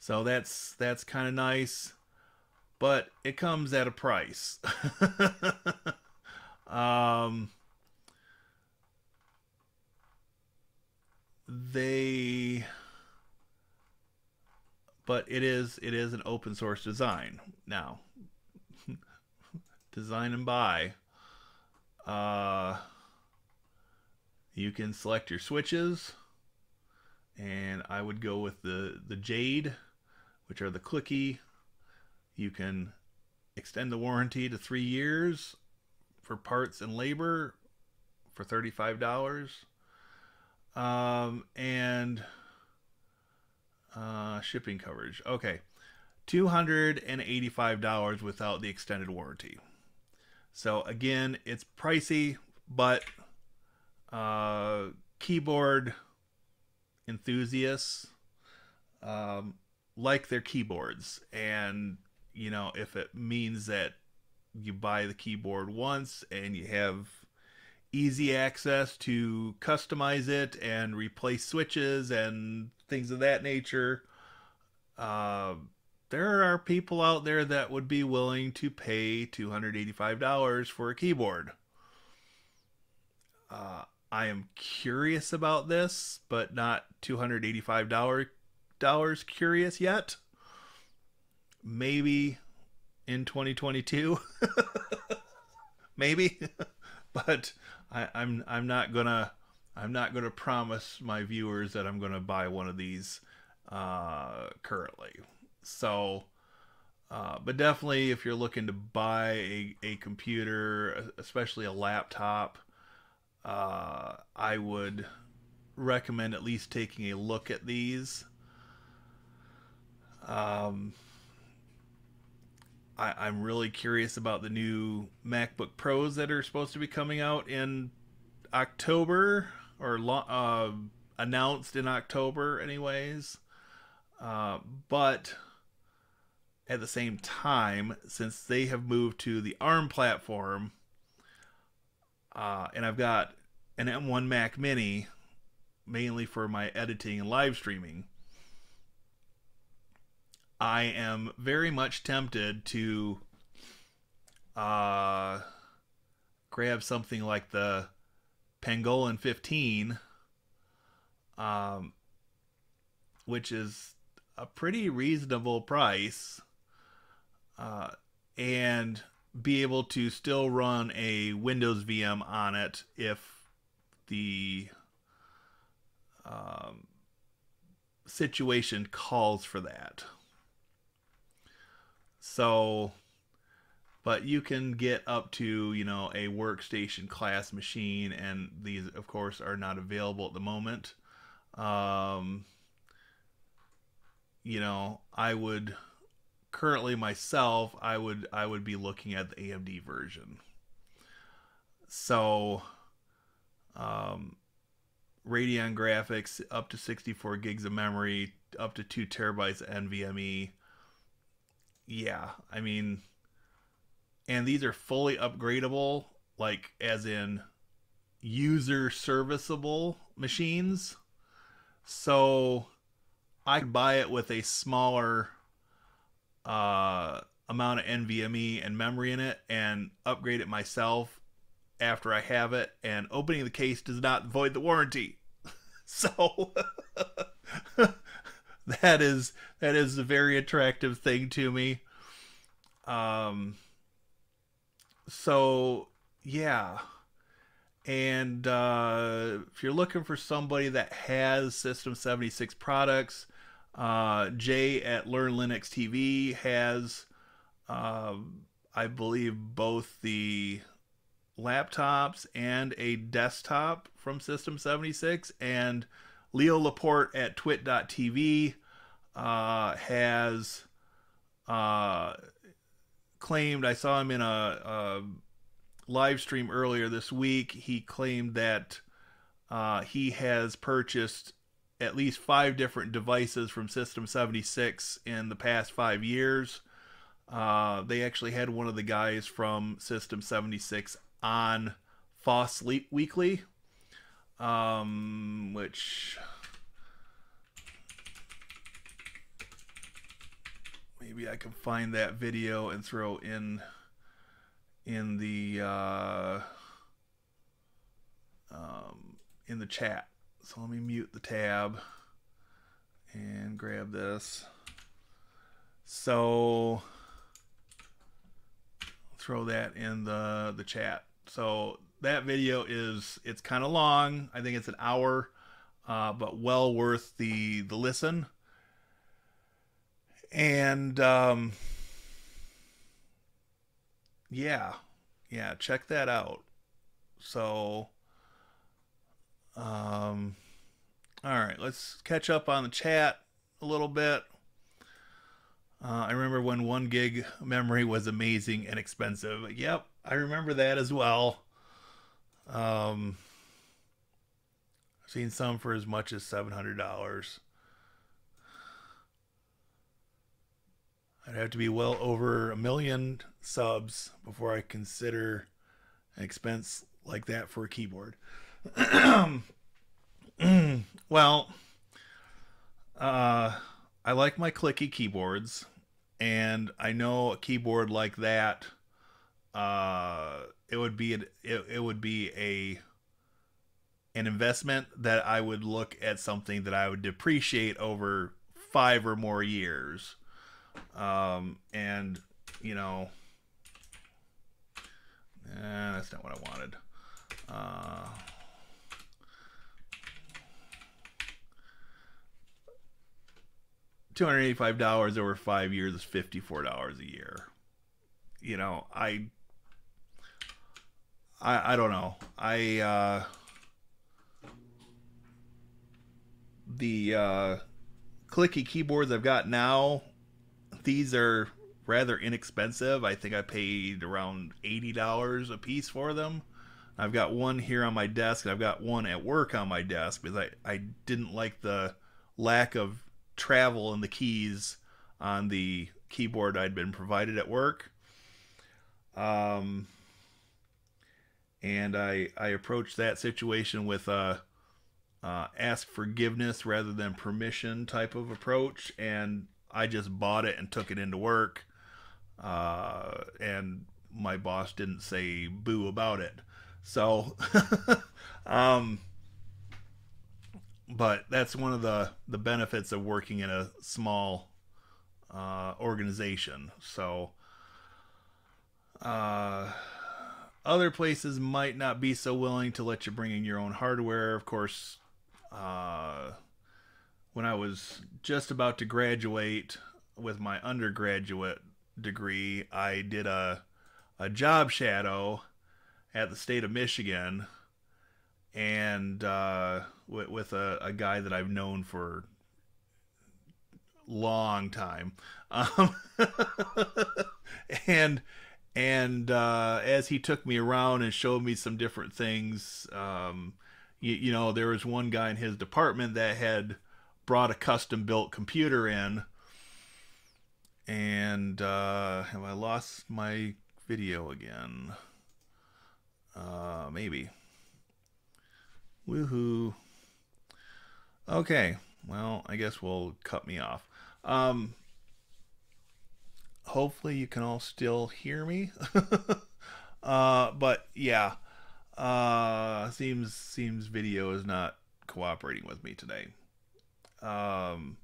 So that's that's kind of nice, but it comes at a price. um, they but it is it is an open source design now design and buy uh you can select your switches and I would go with the the jade which are the clicky you can extend the warranty to three years for parts and labor for $35 um, and uh, shipping coverage. Okay. $285 without the extended warranty. So again, it's pricey, but uh, keyboard enthusiasts um, like their keyboards. And, you know, if it means that you buy the keyboard once and you have easy access to customize it and replace switches and things of that nature. Uh, there are people out there that would be willing to pay $285 for a keyboard. Uh, I am curious about this, but not $285 curious yet. Maybe in 2022. Maybe. but I, I'm I'm not gonna I'm not gonna promise my viewers that I'm gonna buy one of these uh, currently. So, uh, but definitely if you're looking to buy a, a computer, especially a laptop, uh, I would recommend at least taking a look at these. Um, I, am really curious about the new MacBook Pros that are supposed to be coming out in October or uh, announced in October, anyways. Uh, but at the same time, since they have moved to the ARM platform, uh, and I've got an M1 Mac Mini mainly for my editing and live streaming I am very much tempted to uh, grab something like the Pangolin 15, um, which is a pretty reasonable price, uh, and be able to still run a Windows VM on it if the um, situation calls for that. So, but you can get up to, you know, a workstation class machine, and these, of course, are not available at the moment. Um, you know, I would currently myself, I would I would be looking at the AMD version. So, um, Radeon graphics up to 64 gigs of memory, up to two terabytes of NVMe yeah, I mean, and these are fully upgradable, like as in user serviceable machines. So I could buy it with a smaller uh, amount of NVMe and memory in it and upgrade it myself after I have it. And opening the case does not void the warranty. so that is that is a very attractive thing to me. Um so yeah. And uh, if you're looking for somebody that has System 76 products, uh, Jay at Learn Linux TV has, uh, I believe, both the laptops and a desktop from System 76. And Leo Laporte at twit.tv uh, has uh, claimed, I saw him in a, a, live stream earlier this week, he claimed that uh, he has purchased at least five different devices from System 76 in the past five years. Uh, they actually had one of the guys from System 76 on FLOSS Weekly, um, which maybe I can find that video and throw in in the uh, um, in the chat. So let me mute the tab and grab this. So throw that in the the chat. So that video is it's kind of long. I think it's an hour, uh, but well worth the the listen. And um, yeah, yeah, check that out. So, um, all right, let's catch up on the chat a little bit. Uh, I remember when one gig memory was amazing and expensive. Yep, I remember that as well. Um, I've seen some for as much as seven hundred dollars. I'd have to be well over a million subs before I consider an expense like that for a keyboard. well, uh, I like my clicky keyboards, and I know a keyboard like that, uh, it would be a, it, it would be a an investment that I would look at something that I would depreciate over five or more years. Um, and you know, eh, that's not what I wanted. Uh, two hundred eighty-five dollars over five years is fifty-four dollars a year. You know, I, I, I don't know. I uh, the uh, clicky keyboards I've got now. These are rather inexpensive. I think I paid around eighty dollars a piece for them. I've got one here on my desk, and I've got one at work on my desk because I, I didn't like the lack of travel and the keys on the keyboard I'd been provided at work. Um, and I I approached that situation with a uh, ask forgiveness rather than permission type of approach, and I just bought it and took it into work. Uh, and my boss didn't say boo about it. So, um, but that's one of the the benefits of working in a small uh, organization. So uh, other places might not be so willing to let you bring in your own hardware. Of course, uh, when I was just about to graduate with my undergraduate degree, I did a a job shadow at the state of Michigan and uh, with, with a, a, guy that I've known for long time, um, and and uh, as he took me around and showed me some different things, um, you, you, know, there was one guy in his department that had brought a custom built computer in, and uh, have I lost my video again? Uh, maybe. Woohoo. Okay, well, I guess we'll cut me off. Um, hopefully you can all still hear me. uh, but yeah, uh, seems seems video is not cooperating with me today. Um,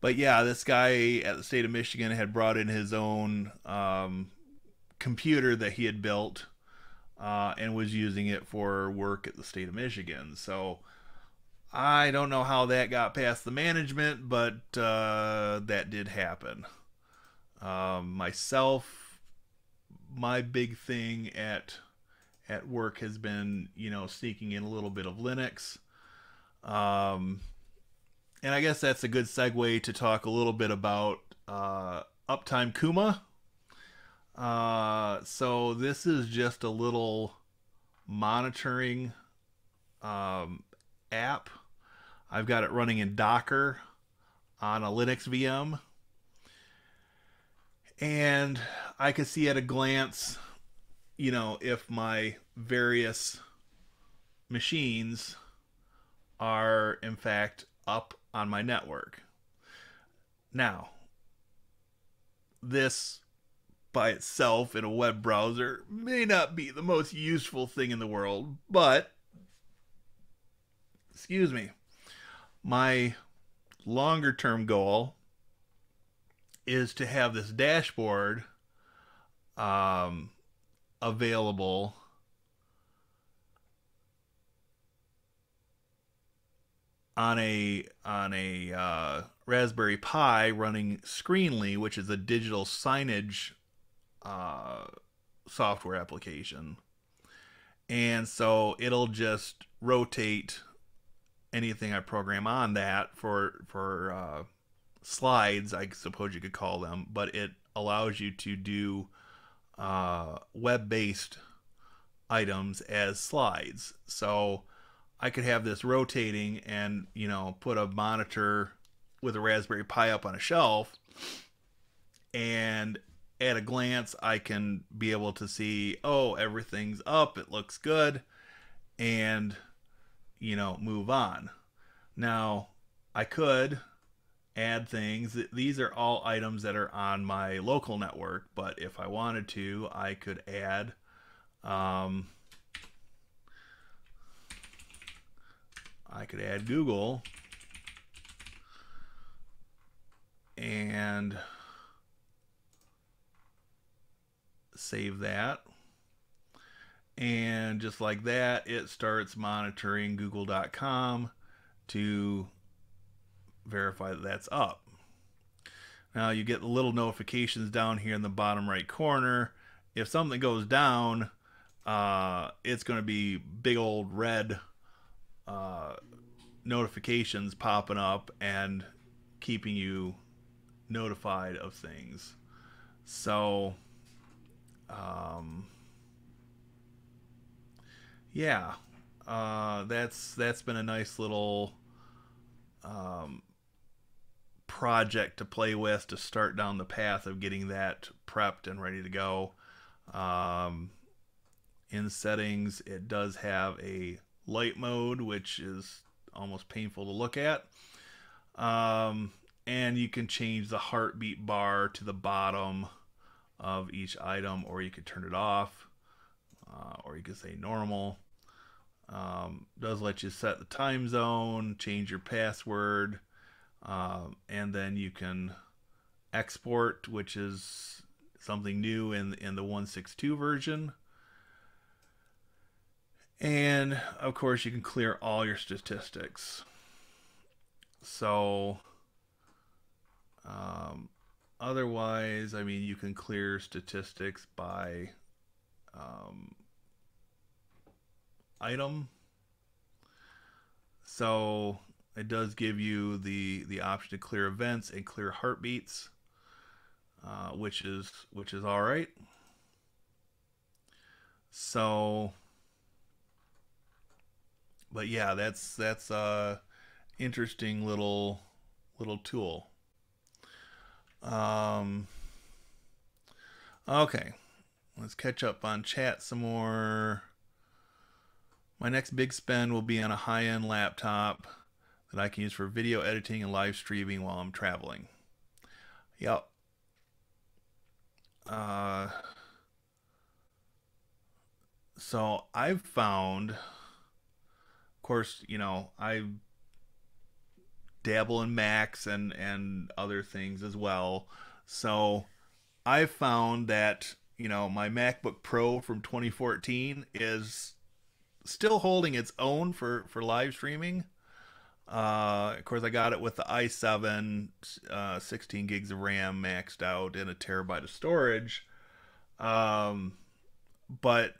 but yeah, this guy at the state of Michigan had brought in his own um, computer that he had built uh, and was using it for work at the state of Michigan. So I don't know how that got past the management, but uh, that did happen. Um, myself, my big thing at at work has been, you know, sneaking in a little bit of Linux. Um, and I guess that's a good segue to talk a little bit about uh, Uptime Kuma. Uh, so this is just a little monitoring um, app. I've got it running in Docker on a Linux VM. And I can see at a glance, you know, if my various machines are in fact up on my network. Now, this by itself in a web browser may not be the most useful thing in the world, but excuse me, my longer term goal is to have this dashboard um, available on a on a uh, Raspberry Pi running Screenly, which is a digital signage uh, software application, and so it'll just rotate anything I program on that for for uh, slides, I suppose you could call them, but it allows you to do uh, web-based items as slides. So I could have this rotating and, you know, put a monitor with a Raspberry Pi up on a shelf and at a glance I can be able to see, oh, everything's up, it looks good and you know, move on. Now, I could add things. These are all items that are on my local network, but if I wanted to, I could add um, I could add Google and save that. And just like that, it starts monitoring google.com to verify that that's up. Now you get the little notifications down here in the bottom right corner. If something goes down, uh, it's going to be big old red uh, notifications popping up and keeping you notified of things. So, um, yeah, uh, that's that's been a nice little um, project to play with to start down the path of getting that prepped and ready to go. Um, in settings, it does have a light mode, which is almost painful to look at. Um, and you can change the heartbeat bar to the bottom of each item, or you could turn it off, uh, or you could say normal. Um, does let you set the time zone, change your password, um, and then you can export, which is something new in in the 162 version. And of course, you can clear all your statistics. So, um, otherwise, I mean, you can clear statistics by um, item. So it does give you the the option to clear events and clear heartbeats, uh, which is which is all right. So, but yeah, that's that's a interesting little little tool. Um, okay, let's catch up on chat some more. My next big spend will be on a high end laptop that I can use for video editing and live streaming while I'm traveling. Yep. Uh, so I've found, of course, you know, I dabble in Macs and, and other things as well. So I've found that, you know, my MacBook Pro from 2014 is still holding its own for for live streaming. Uh, of course, I got it with the i7, uh, 16 gigs of RAM maxed out and a terabyte of storage. Um, but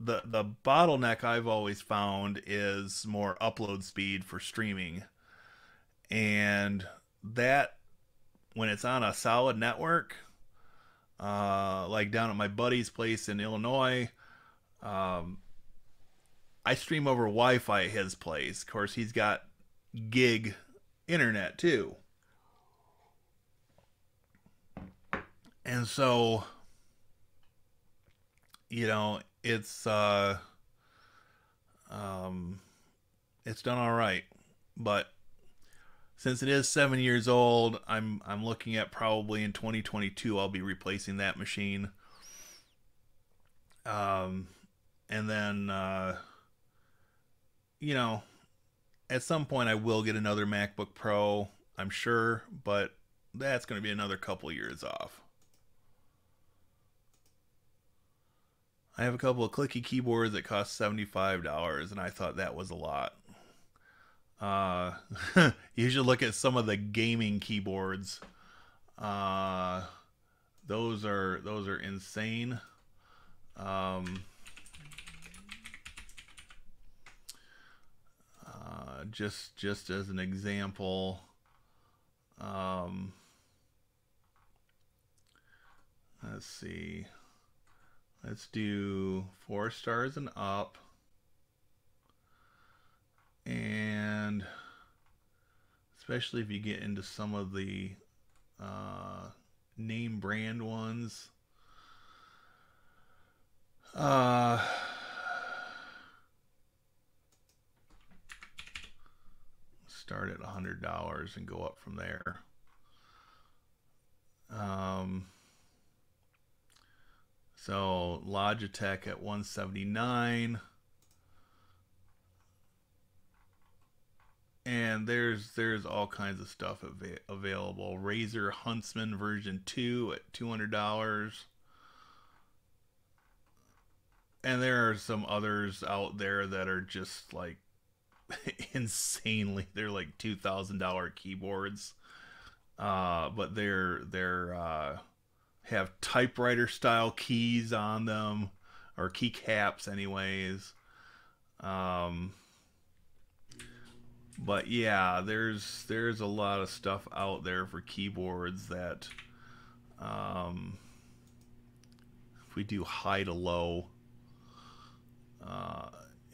the the bottleneck I've always found is more upload speed for streaming, and that when it's on a solid network, uh, like down at my buddy's place in Illinois, um, I stream over Wi-Fi at his place. Of course, he's got gig internet too. And so you know, it's uh um it's done all right. But since it is 7 years old, I'm I'm looking at probably in 2022 I'll be replacing that machine. Um and then uh you know, at some point I will get another MacBook Pro, I'm sure, but that's going to be another couple years off. I have a couple of clicky keyboards that cost $75 and I thought that was a lot. Uh, you should look at some of the gaming keyboards. Uh, those are those are insane. Um, uh, just just as an example, um, let's see. Let's do four stars and up. And especially if you get into some of the uh, name brand ones. Uh, start at $100 and go up from there. Um, so Logitech at 179. And there's there's all kinds of stuff av- available. Razer Huntsman version 2 at $200. And there are some others out there that are just like insanely they're like $2000 keyboards. Uh, but they're they're uh, have typewriter style keys on them or keycaps anyways um but yeah there's there's a lot of stuff out there for keyboards that um if we do high to low uh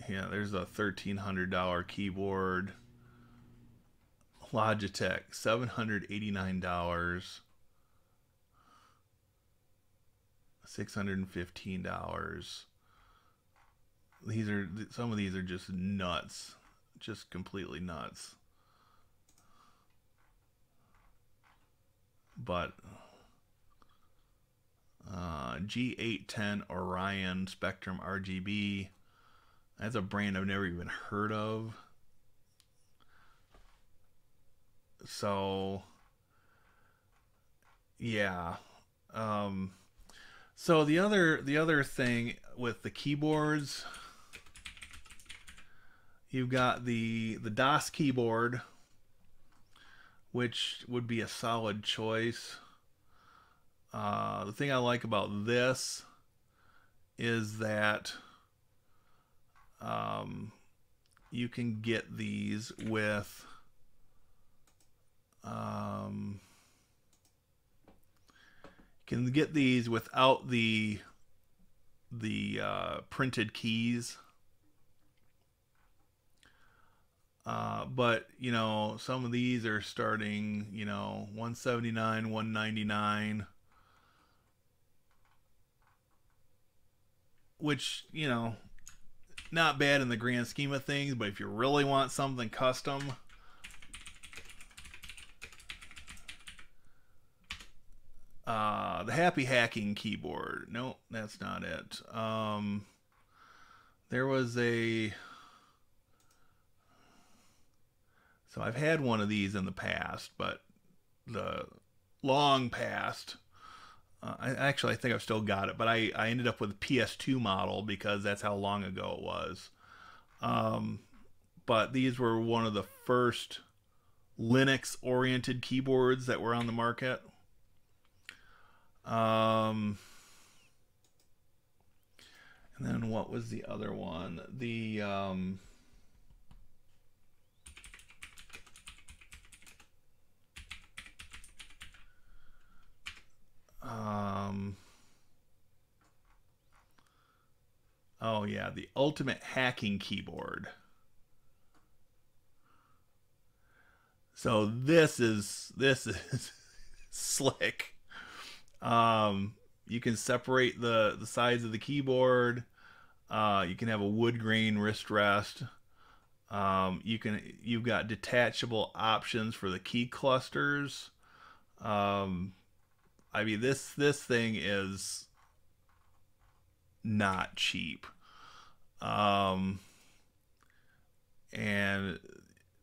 yeah there's a $1300 keyboard. Logitech $789 $615 these are some of these are just nuts. Just completely nuts. But uh, G810 Orion Spectrum RGB that's a brand I've never even heard of so yeah um so the other the other thing with the keyboards, you've got the the Das Keyboard, which would be a solid choice. Uh, the thing I like about this is that um, you can get these with um, can get these without the the uh, printed keys. Uh, but you know, some of these are starting, you know, 179, 199, which you know, not bad in the grand scheme of things. But if you really want something custom, Uh, the happy hacking keyboard. No, that's not it. Um, there was a. So I've had one of these in the past, but the long past. I actually I think I've still got it, but I I ended up with a PS2 model because that's how long ago it was. Um, but these were one of the first Linux oriented keyboards that were on the market. Um, and then what was the other one? The um, um, oh yeah, the ultimate hacking keyboard. So this is this is slick. Um, you can separate the the sides of the keyboard. Uh, you can have a wood grain wrist rest. Um, you can you've got detachable options for the key clusters. Um, I mean this this thing is not cheap. Um, and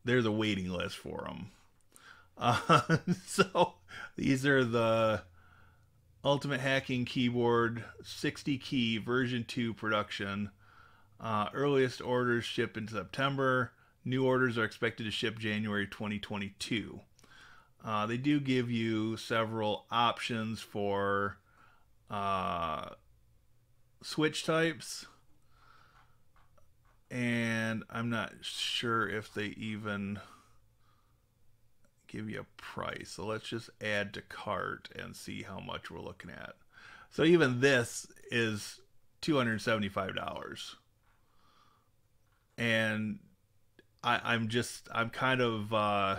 there's a waiting list for them. Uh, so these are the Ultimate Hacking Keyboard 60 key version 2 production. Uh, earliest orders ship in September. New orders are expected to ship January 2022. Uh, they do give you several options for uh, switch types. And I'm not sure if they even give you a price. So let's just add to cart and see how much we're looking at. So even this is $275. And I, I'm just, I'm kind of uh,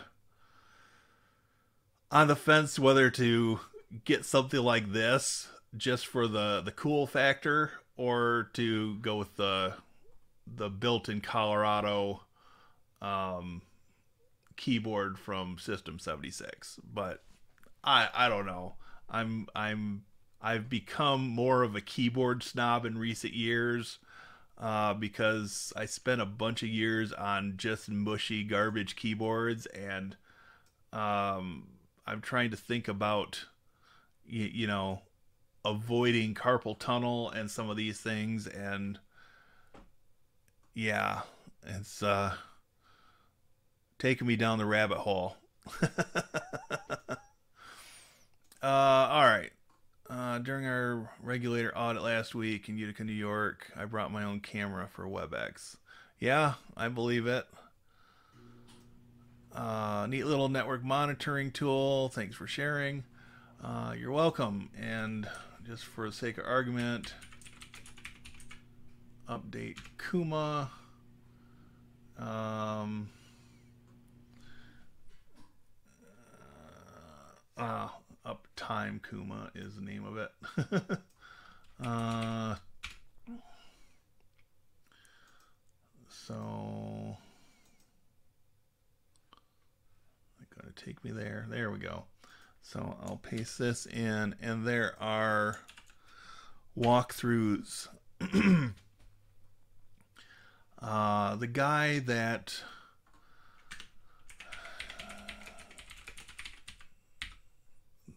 on the fence whether to get something like this just for the, the cool factor or to go with the the built in Colorado um, keyboard from System 76. But I I don't know. I'm I'm I've become more of a keyboard snob in recent years uh, because I spent a bunch of years on just mushy garbage keyboards, and um, I'm trying to think about you, you know avoiding carpal tunnel and some of these things, and yeah, it's uh, taking me down the rabbit hole. uh, all right. Uh, during our regulator audit last week in Utica, New York, I brought my own camera for WebEx. Yeah, I believe it. Uh, neat little network monitoring tool. Thanks for sharing. Uh, you're welcome. And just for the sake of argument, update Kuma. Um, uh, Uptime Kuma is the name of it. uh, so, going to take me there. There we go. So I'll paste this in, and there are walkthroughs. uh, the guy that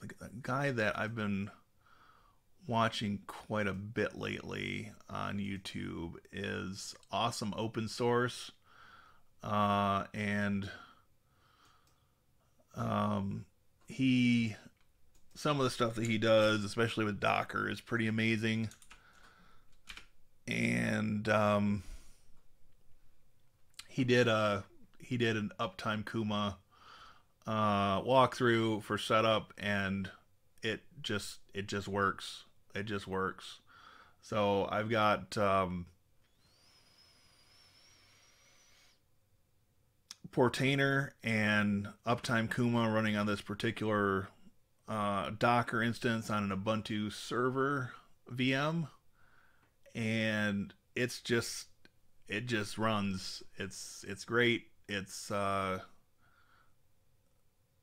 the guy that I've been watching quite a bit lately on YouTube is Awesome Open Source. Uh, and um, he, some of the stuff that he does, especially with Docker, is pretty amazing. And um, he did a he did an uptime Kuma uh, walkthrough for setup and it just it just works. It just works. So I've got um, Portainer and Uptime Kuma running on this particular uh, Docker instance on an Ubuntu server VM, and it's just it just runs. It's it's great. It's uh,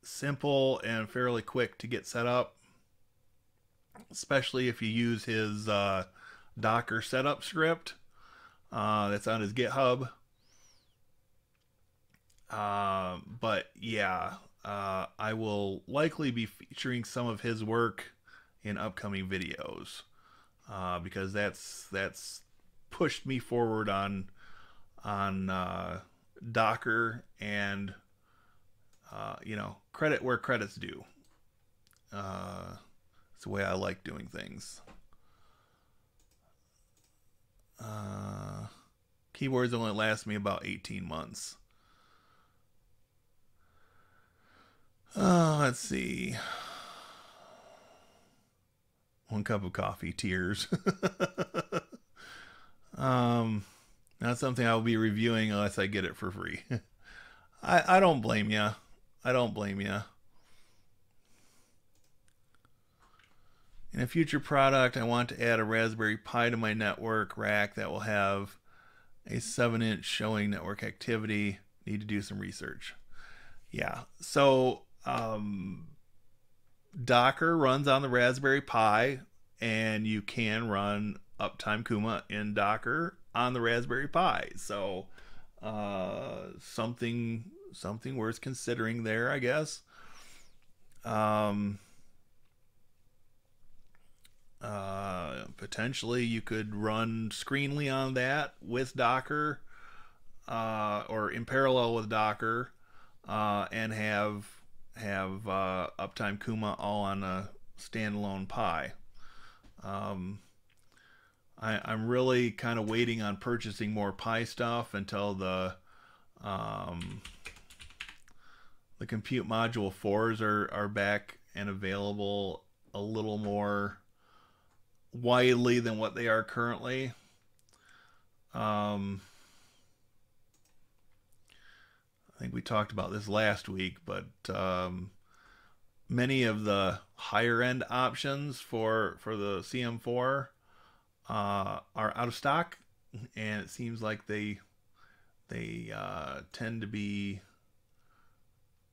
simple and fairly quick to get set up especially if you use his uh, Docker setup script uh, that's on his GitHub. Uh, but yeah, uh, I will likely be featuring some of his work in upcoming videos uh, because that's that's pushed me forward on on uh, Docker and you know credit where credit's due. Uh, it's the way I like doing things. Uh, keyboards only last me about 18 months. Uh, let's see. One cup of coffee, tears. Um, not something I'll be reviewing unless I get it for free. I I don't blame you. I don't blame you. In a future product, I want to add a Raspberry Pi to my network rack that will have a 7 inch showing network activity. Need to do some research. Yeah. So, um, Docker runs on the Raspberry Pi, and you can run Uptime Kuma in Docker on the Raspberry Pi. So, uh, something something worth considering there, I guess. Um, uh, potentially, you could run Screenly on that with Docker, uh, or in parallel with Docker, uh, and have have uh, Uptime Kuma all on a standalone Pi. Um, I, I'm really kind of waiting on purchasing more Pi stuff until the um, the compute module fours are are back and available a little more widely than what they are currently. Um, I think we talked about this last week, but um, many of the higher end options for for the CM4 uh, are out of stock, and it seems like they they uh, tend to be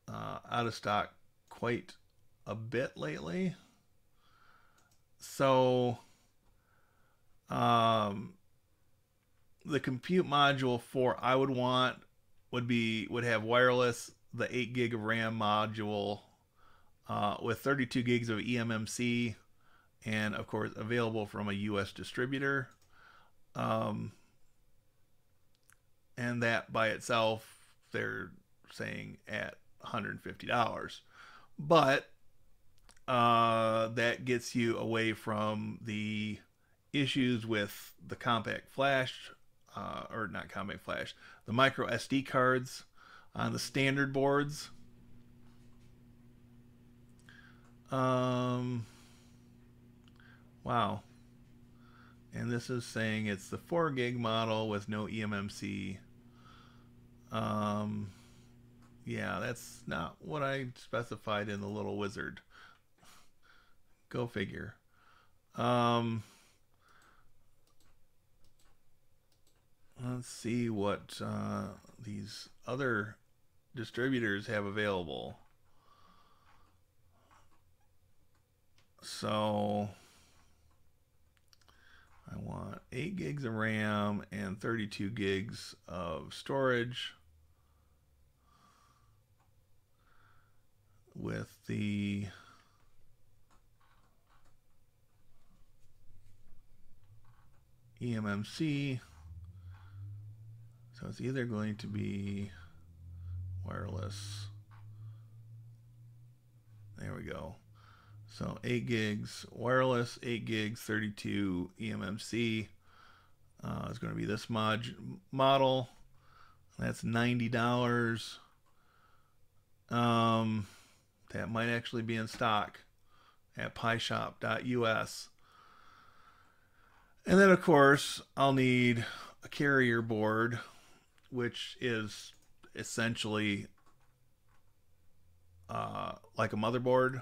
uh, out of stock quite a bit lately. So um, the compute module for I would want would be would have wireless, the eight gig of RAM module uh, with 32 gigs of eMMC, and of course available from a U.S. distributor. Um, and that by itself, they're saying at $150. But uh, that gets you away from the issues with the compact flash, uh, or not compact flash, the micro SD cards on the standard boards. Um, wow. And this is saying it's the 4 gig model with no eMMC. Um, yeah, that's not what I specified in the little wizard. Go figure. Um, let's see what uh, these other distributors have available. So I want 8 gigs of RAM and 32 gigs of storage with the eMMC so it's either going to be wireless. There we go. So 8 gigs wireless, 8 gigs, 32 eMMC uh, is going to be this mod model. That's $90. Um, that might actually be in stock at pishop.us. And then, of course, I'll need a carrier board which is essentially uh, like a motherboard.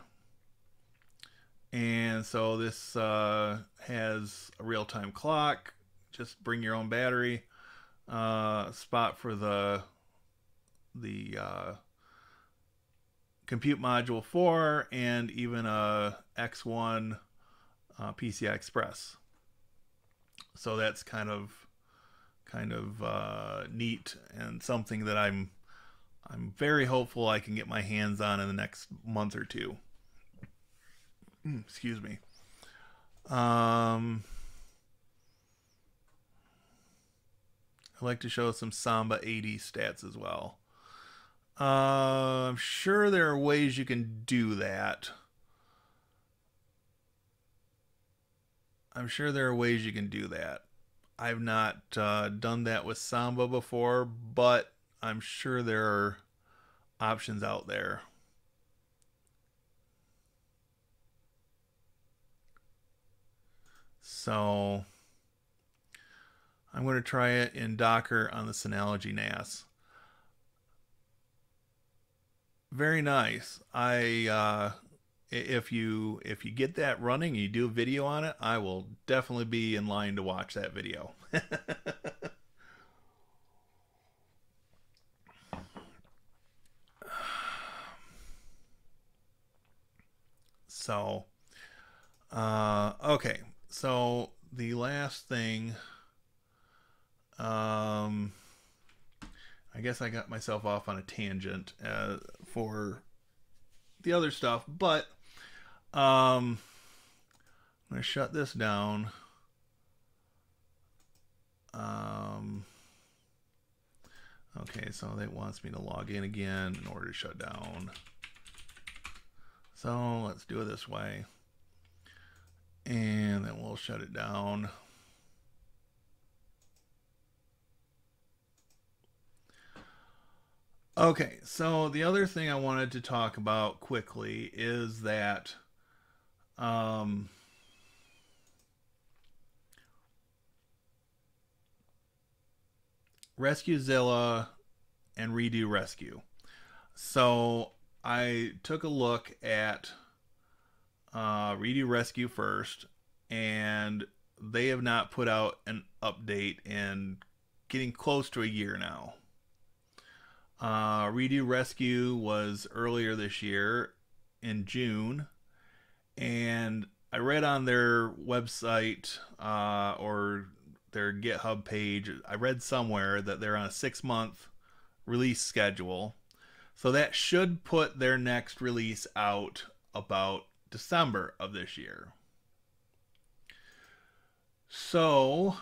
And so this uh, has a real time clock. Just bring your own battery. Uh, spot for the the uh, compute module 4 and even a X1 uh, PCI Express. So that's kind of kind of uh, neat and something that I'm I'm very hopeful I can get my hands on in the next month or two. Hmm, excuse me. Um, I like to show some Samba AD stats as well. Uh, I'm sure there are ways you can do that. I'm sure there are ways you can do that. I've not uh, done that with Samba before, but I'm sure there are options out there. So I'm going to try it in Docker on the Synology NAS. Very nice. I uh, if you if you get that running and you do a video on it, I will definitely be in line to watch that video. so uh, okay, so the last thing um I guess I got myself off on a tangent uh, for the other stuff, but um, I'm gonna shut this down. Um, okay, so it wants me to log in again in order to shut down. So let's do it this way. And then we'll shut it down. Okay, so the other thing I wanted to talk about quickly is that um, RescueZilla and Redo Rescue. So I took a look at uh, Redo Rescue first, and they have not put out an update in getting close to a year now. Uh, Redo Rescue was earlier this year in June, and I read on their website uh, or their GitHub page, I read somewhere that they're on a six month release schedule. So that should put their next release out about December of this year. So,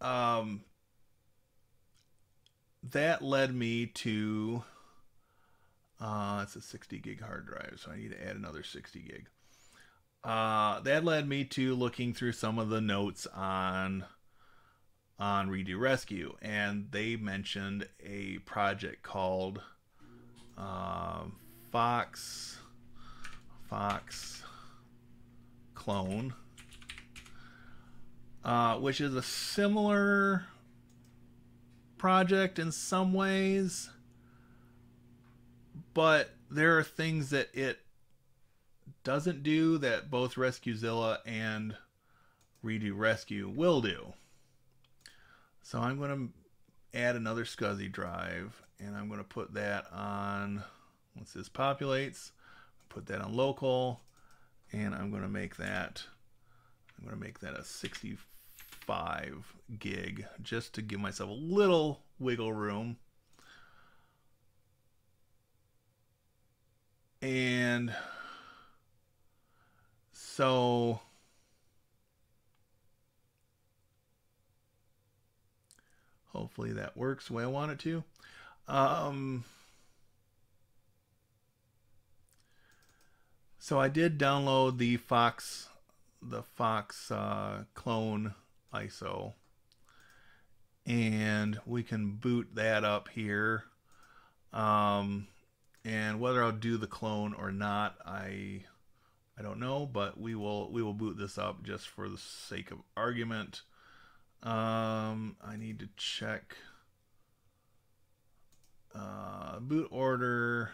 um, that led me to uh, it's a 60 gig hard drive, so I need to add another 60 gig. Uh, that led me to looking through some of the notes on on Redo Rescue, and they mentioned a project called uh, Fox Fox Clone, uh, which is a similar project in some ways, but there are things that it doesn't do that both RescueZilla and Redo Rescue will do. So I'm going to add another SCSI drive and I'm going to put that on once this populates, put that on local and I'm going to make that I'm going to make that a 65 gig just to give myself a little wiggle room. And so hopefully that works the way I want it to. Um, so I did download the Fox the Fox uh, clone ISO. And we can boot that up here. Um, and whether I'll do the clone or not, I I don't know, but we will we will boot this up just for the sake of argument. Um, I need to check uh, boot order,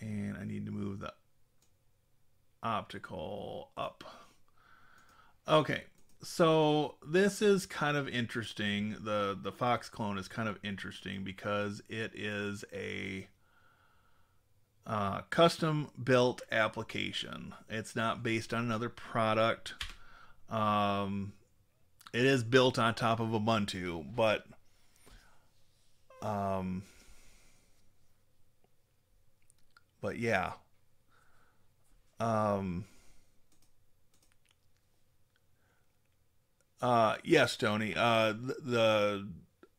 and I need to move the optical up. Okay, so this is kind of interesting. The the Foxclone is kind of interesting because it is a uh, custom built application. It's not based on another product. Um, it is built on top of Ubuntu, but um, but yeah. Um, Uh, yes, Tony. Uh, the, the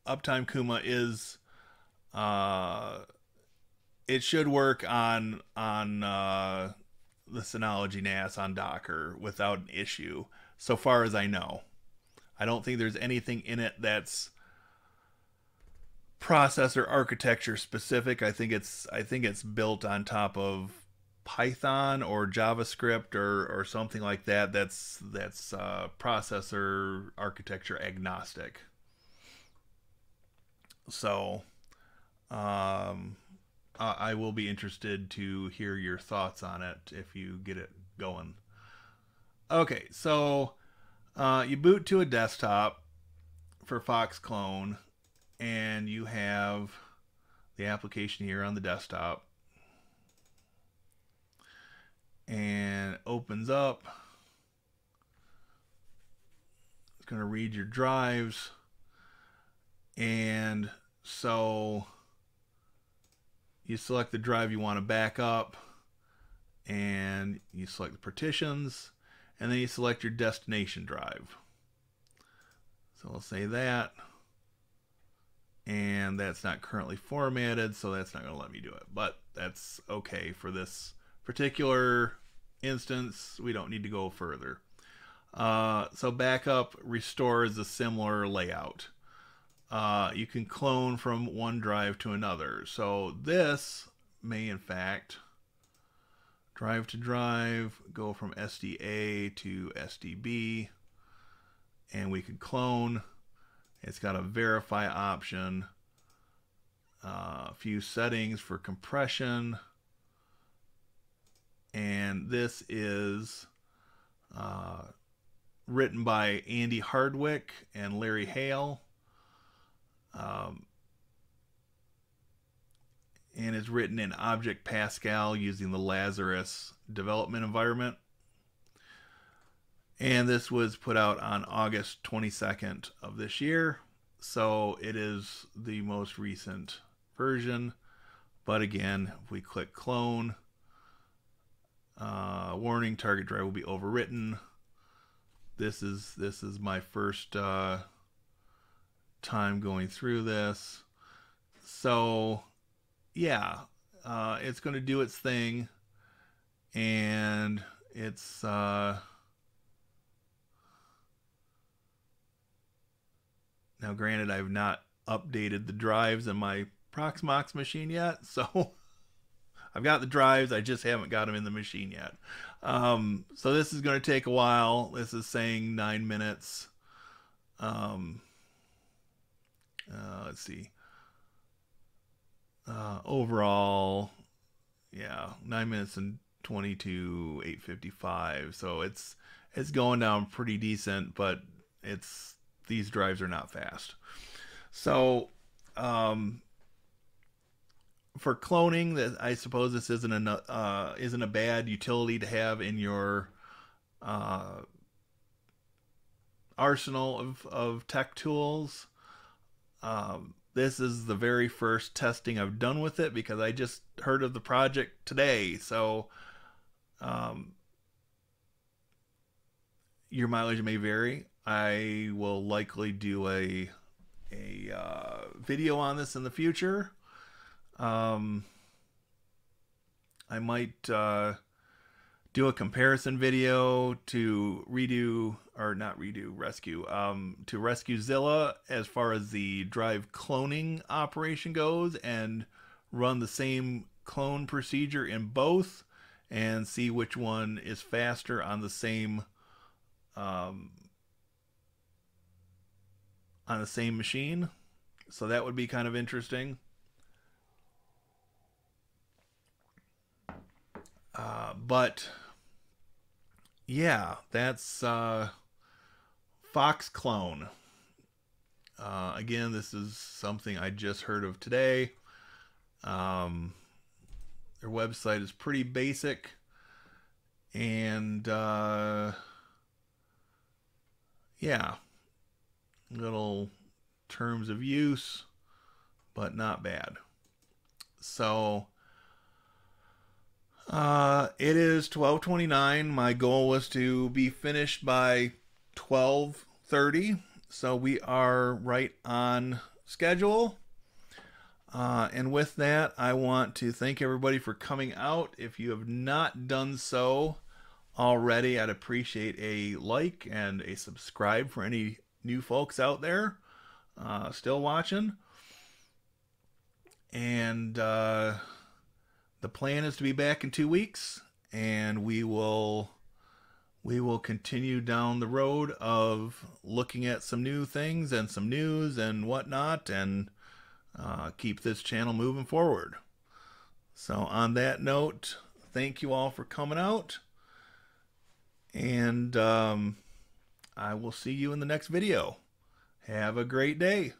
Uptime Kuma is, uh, it should work on on uh, the Synology NAS on Docker without an issue, so far as I know. I don't think there's anything in it that's processor architecture specific. I think it's I think it's built on top of Python or JavaScript or, or something like that. That's that's uh, processor architecture agnostic. So, um, I will be interested to hear your thoughts on it if you get it going. Okay, so uh, you boot to a desktop for Foxclone, and you have the application here on the desktop and opens up. It's going to read your drives. And so you select the drive you want to back up and you select the partitions and then you select your destination drive. So I'll say that. And that's not currently formatted, so that's not going to let me do it. But that's okay for this particular instance. We don't need to go further. Uh, so backup restores a similar layout. Uh, you can clone from one drive to another. So this may in fact drive to drive, go from SDA to SDB, and we could clone. It's got a verify option, uh, a few settings for compression, and this is uh, written by Andy Hardwick and Larry Hale. Um, and it's written in Object Pascal using the Lazarus development environment. And this was put out on August 22nd of this year. So it is the most recent version. But again, if we click clone, uh, warning target drive will be overwritten. This is this is my first uh, time going through this. So yeah, uh, it's going to do its thing, and it's uh, now granted I've not updated the drives in my Proxmox machine yet, so I've got the drives, I just haven't got them in the machine yet. Um, so this is going to take a while. This is saying nine minutes. Um, uh, let's see. Uh, overall, yeah, nine minutes and twenty two eight fifty five. So it's it's going down pretty decent, but it's these drives are not fast. So um, for cloning, that I suppose this isn't a uh, isn't a bad utility to have in your uh, arsenal of, of tech tools. Um, this is the very first testing I've done with it because I just heard of the project today. So, um, your mileage may vary. I will likely do a a uh, video on this in the future. Um, I might uh, do a comparison video to redo or not redo rescue um, to RescueZilla as far as the drive cloning operation goes and run the same clone procedure in both and see which one is faster on the same um, on the same machine. So that would be kind of interesting. Uh, but yeah that's uh, Foxclone. Uh, again, this is something I just heard of today. Um, their website is pretty basic, and uh, yeah, little terms of use, but not bad. So uh, it is 12:29. My goal was to be finished by 12:30, so we are right on schedule. Uh, and with that, I want to thank everybody for coming out. If you have not done so already, I'd appreciate a like and a subscribe for any new folks out there uh, still watching. And uh, the plan is to be back in two weeks, and we will we will continue down the road of looking at some new things and some news and whatnot, and uh, keep this channel moving forward. So, on that note, thank you all for coming out, and um, I will see you in the next video. Have a great day.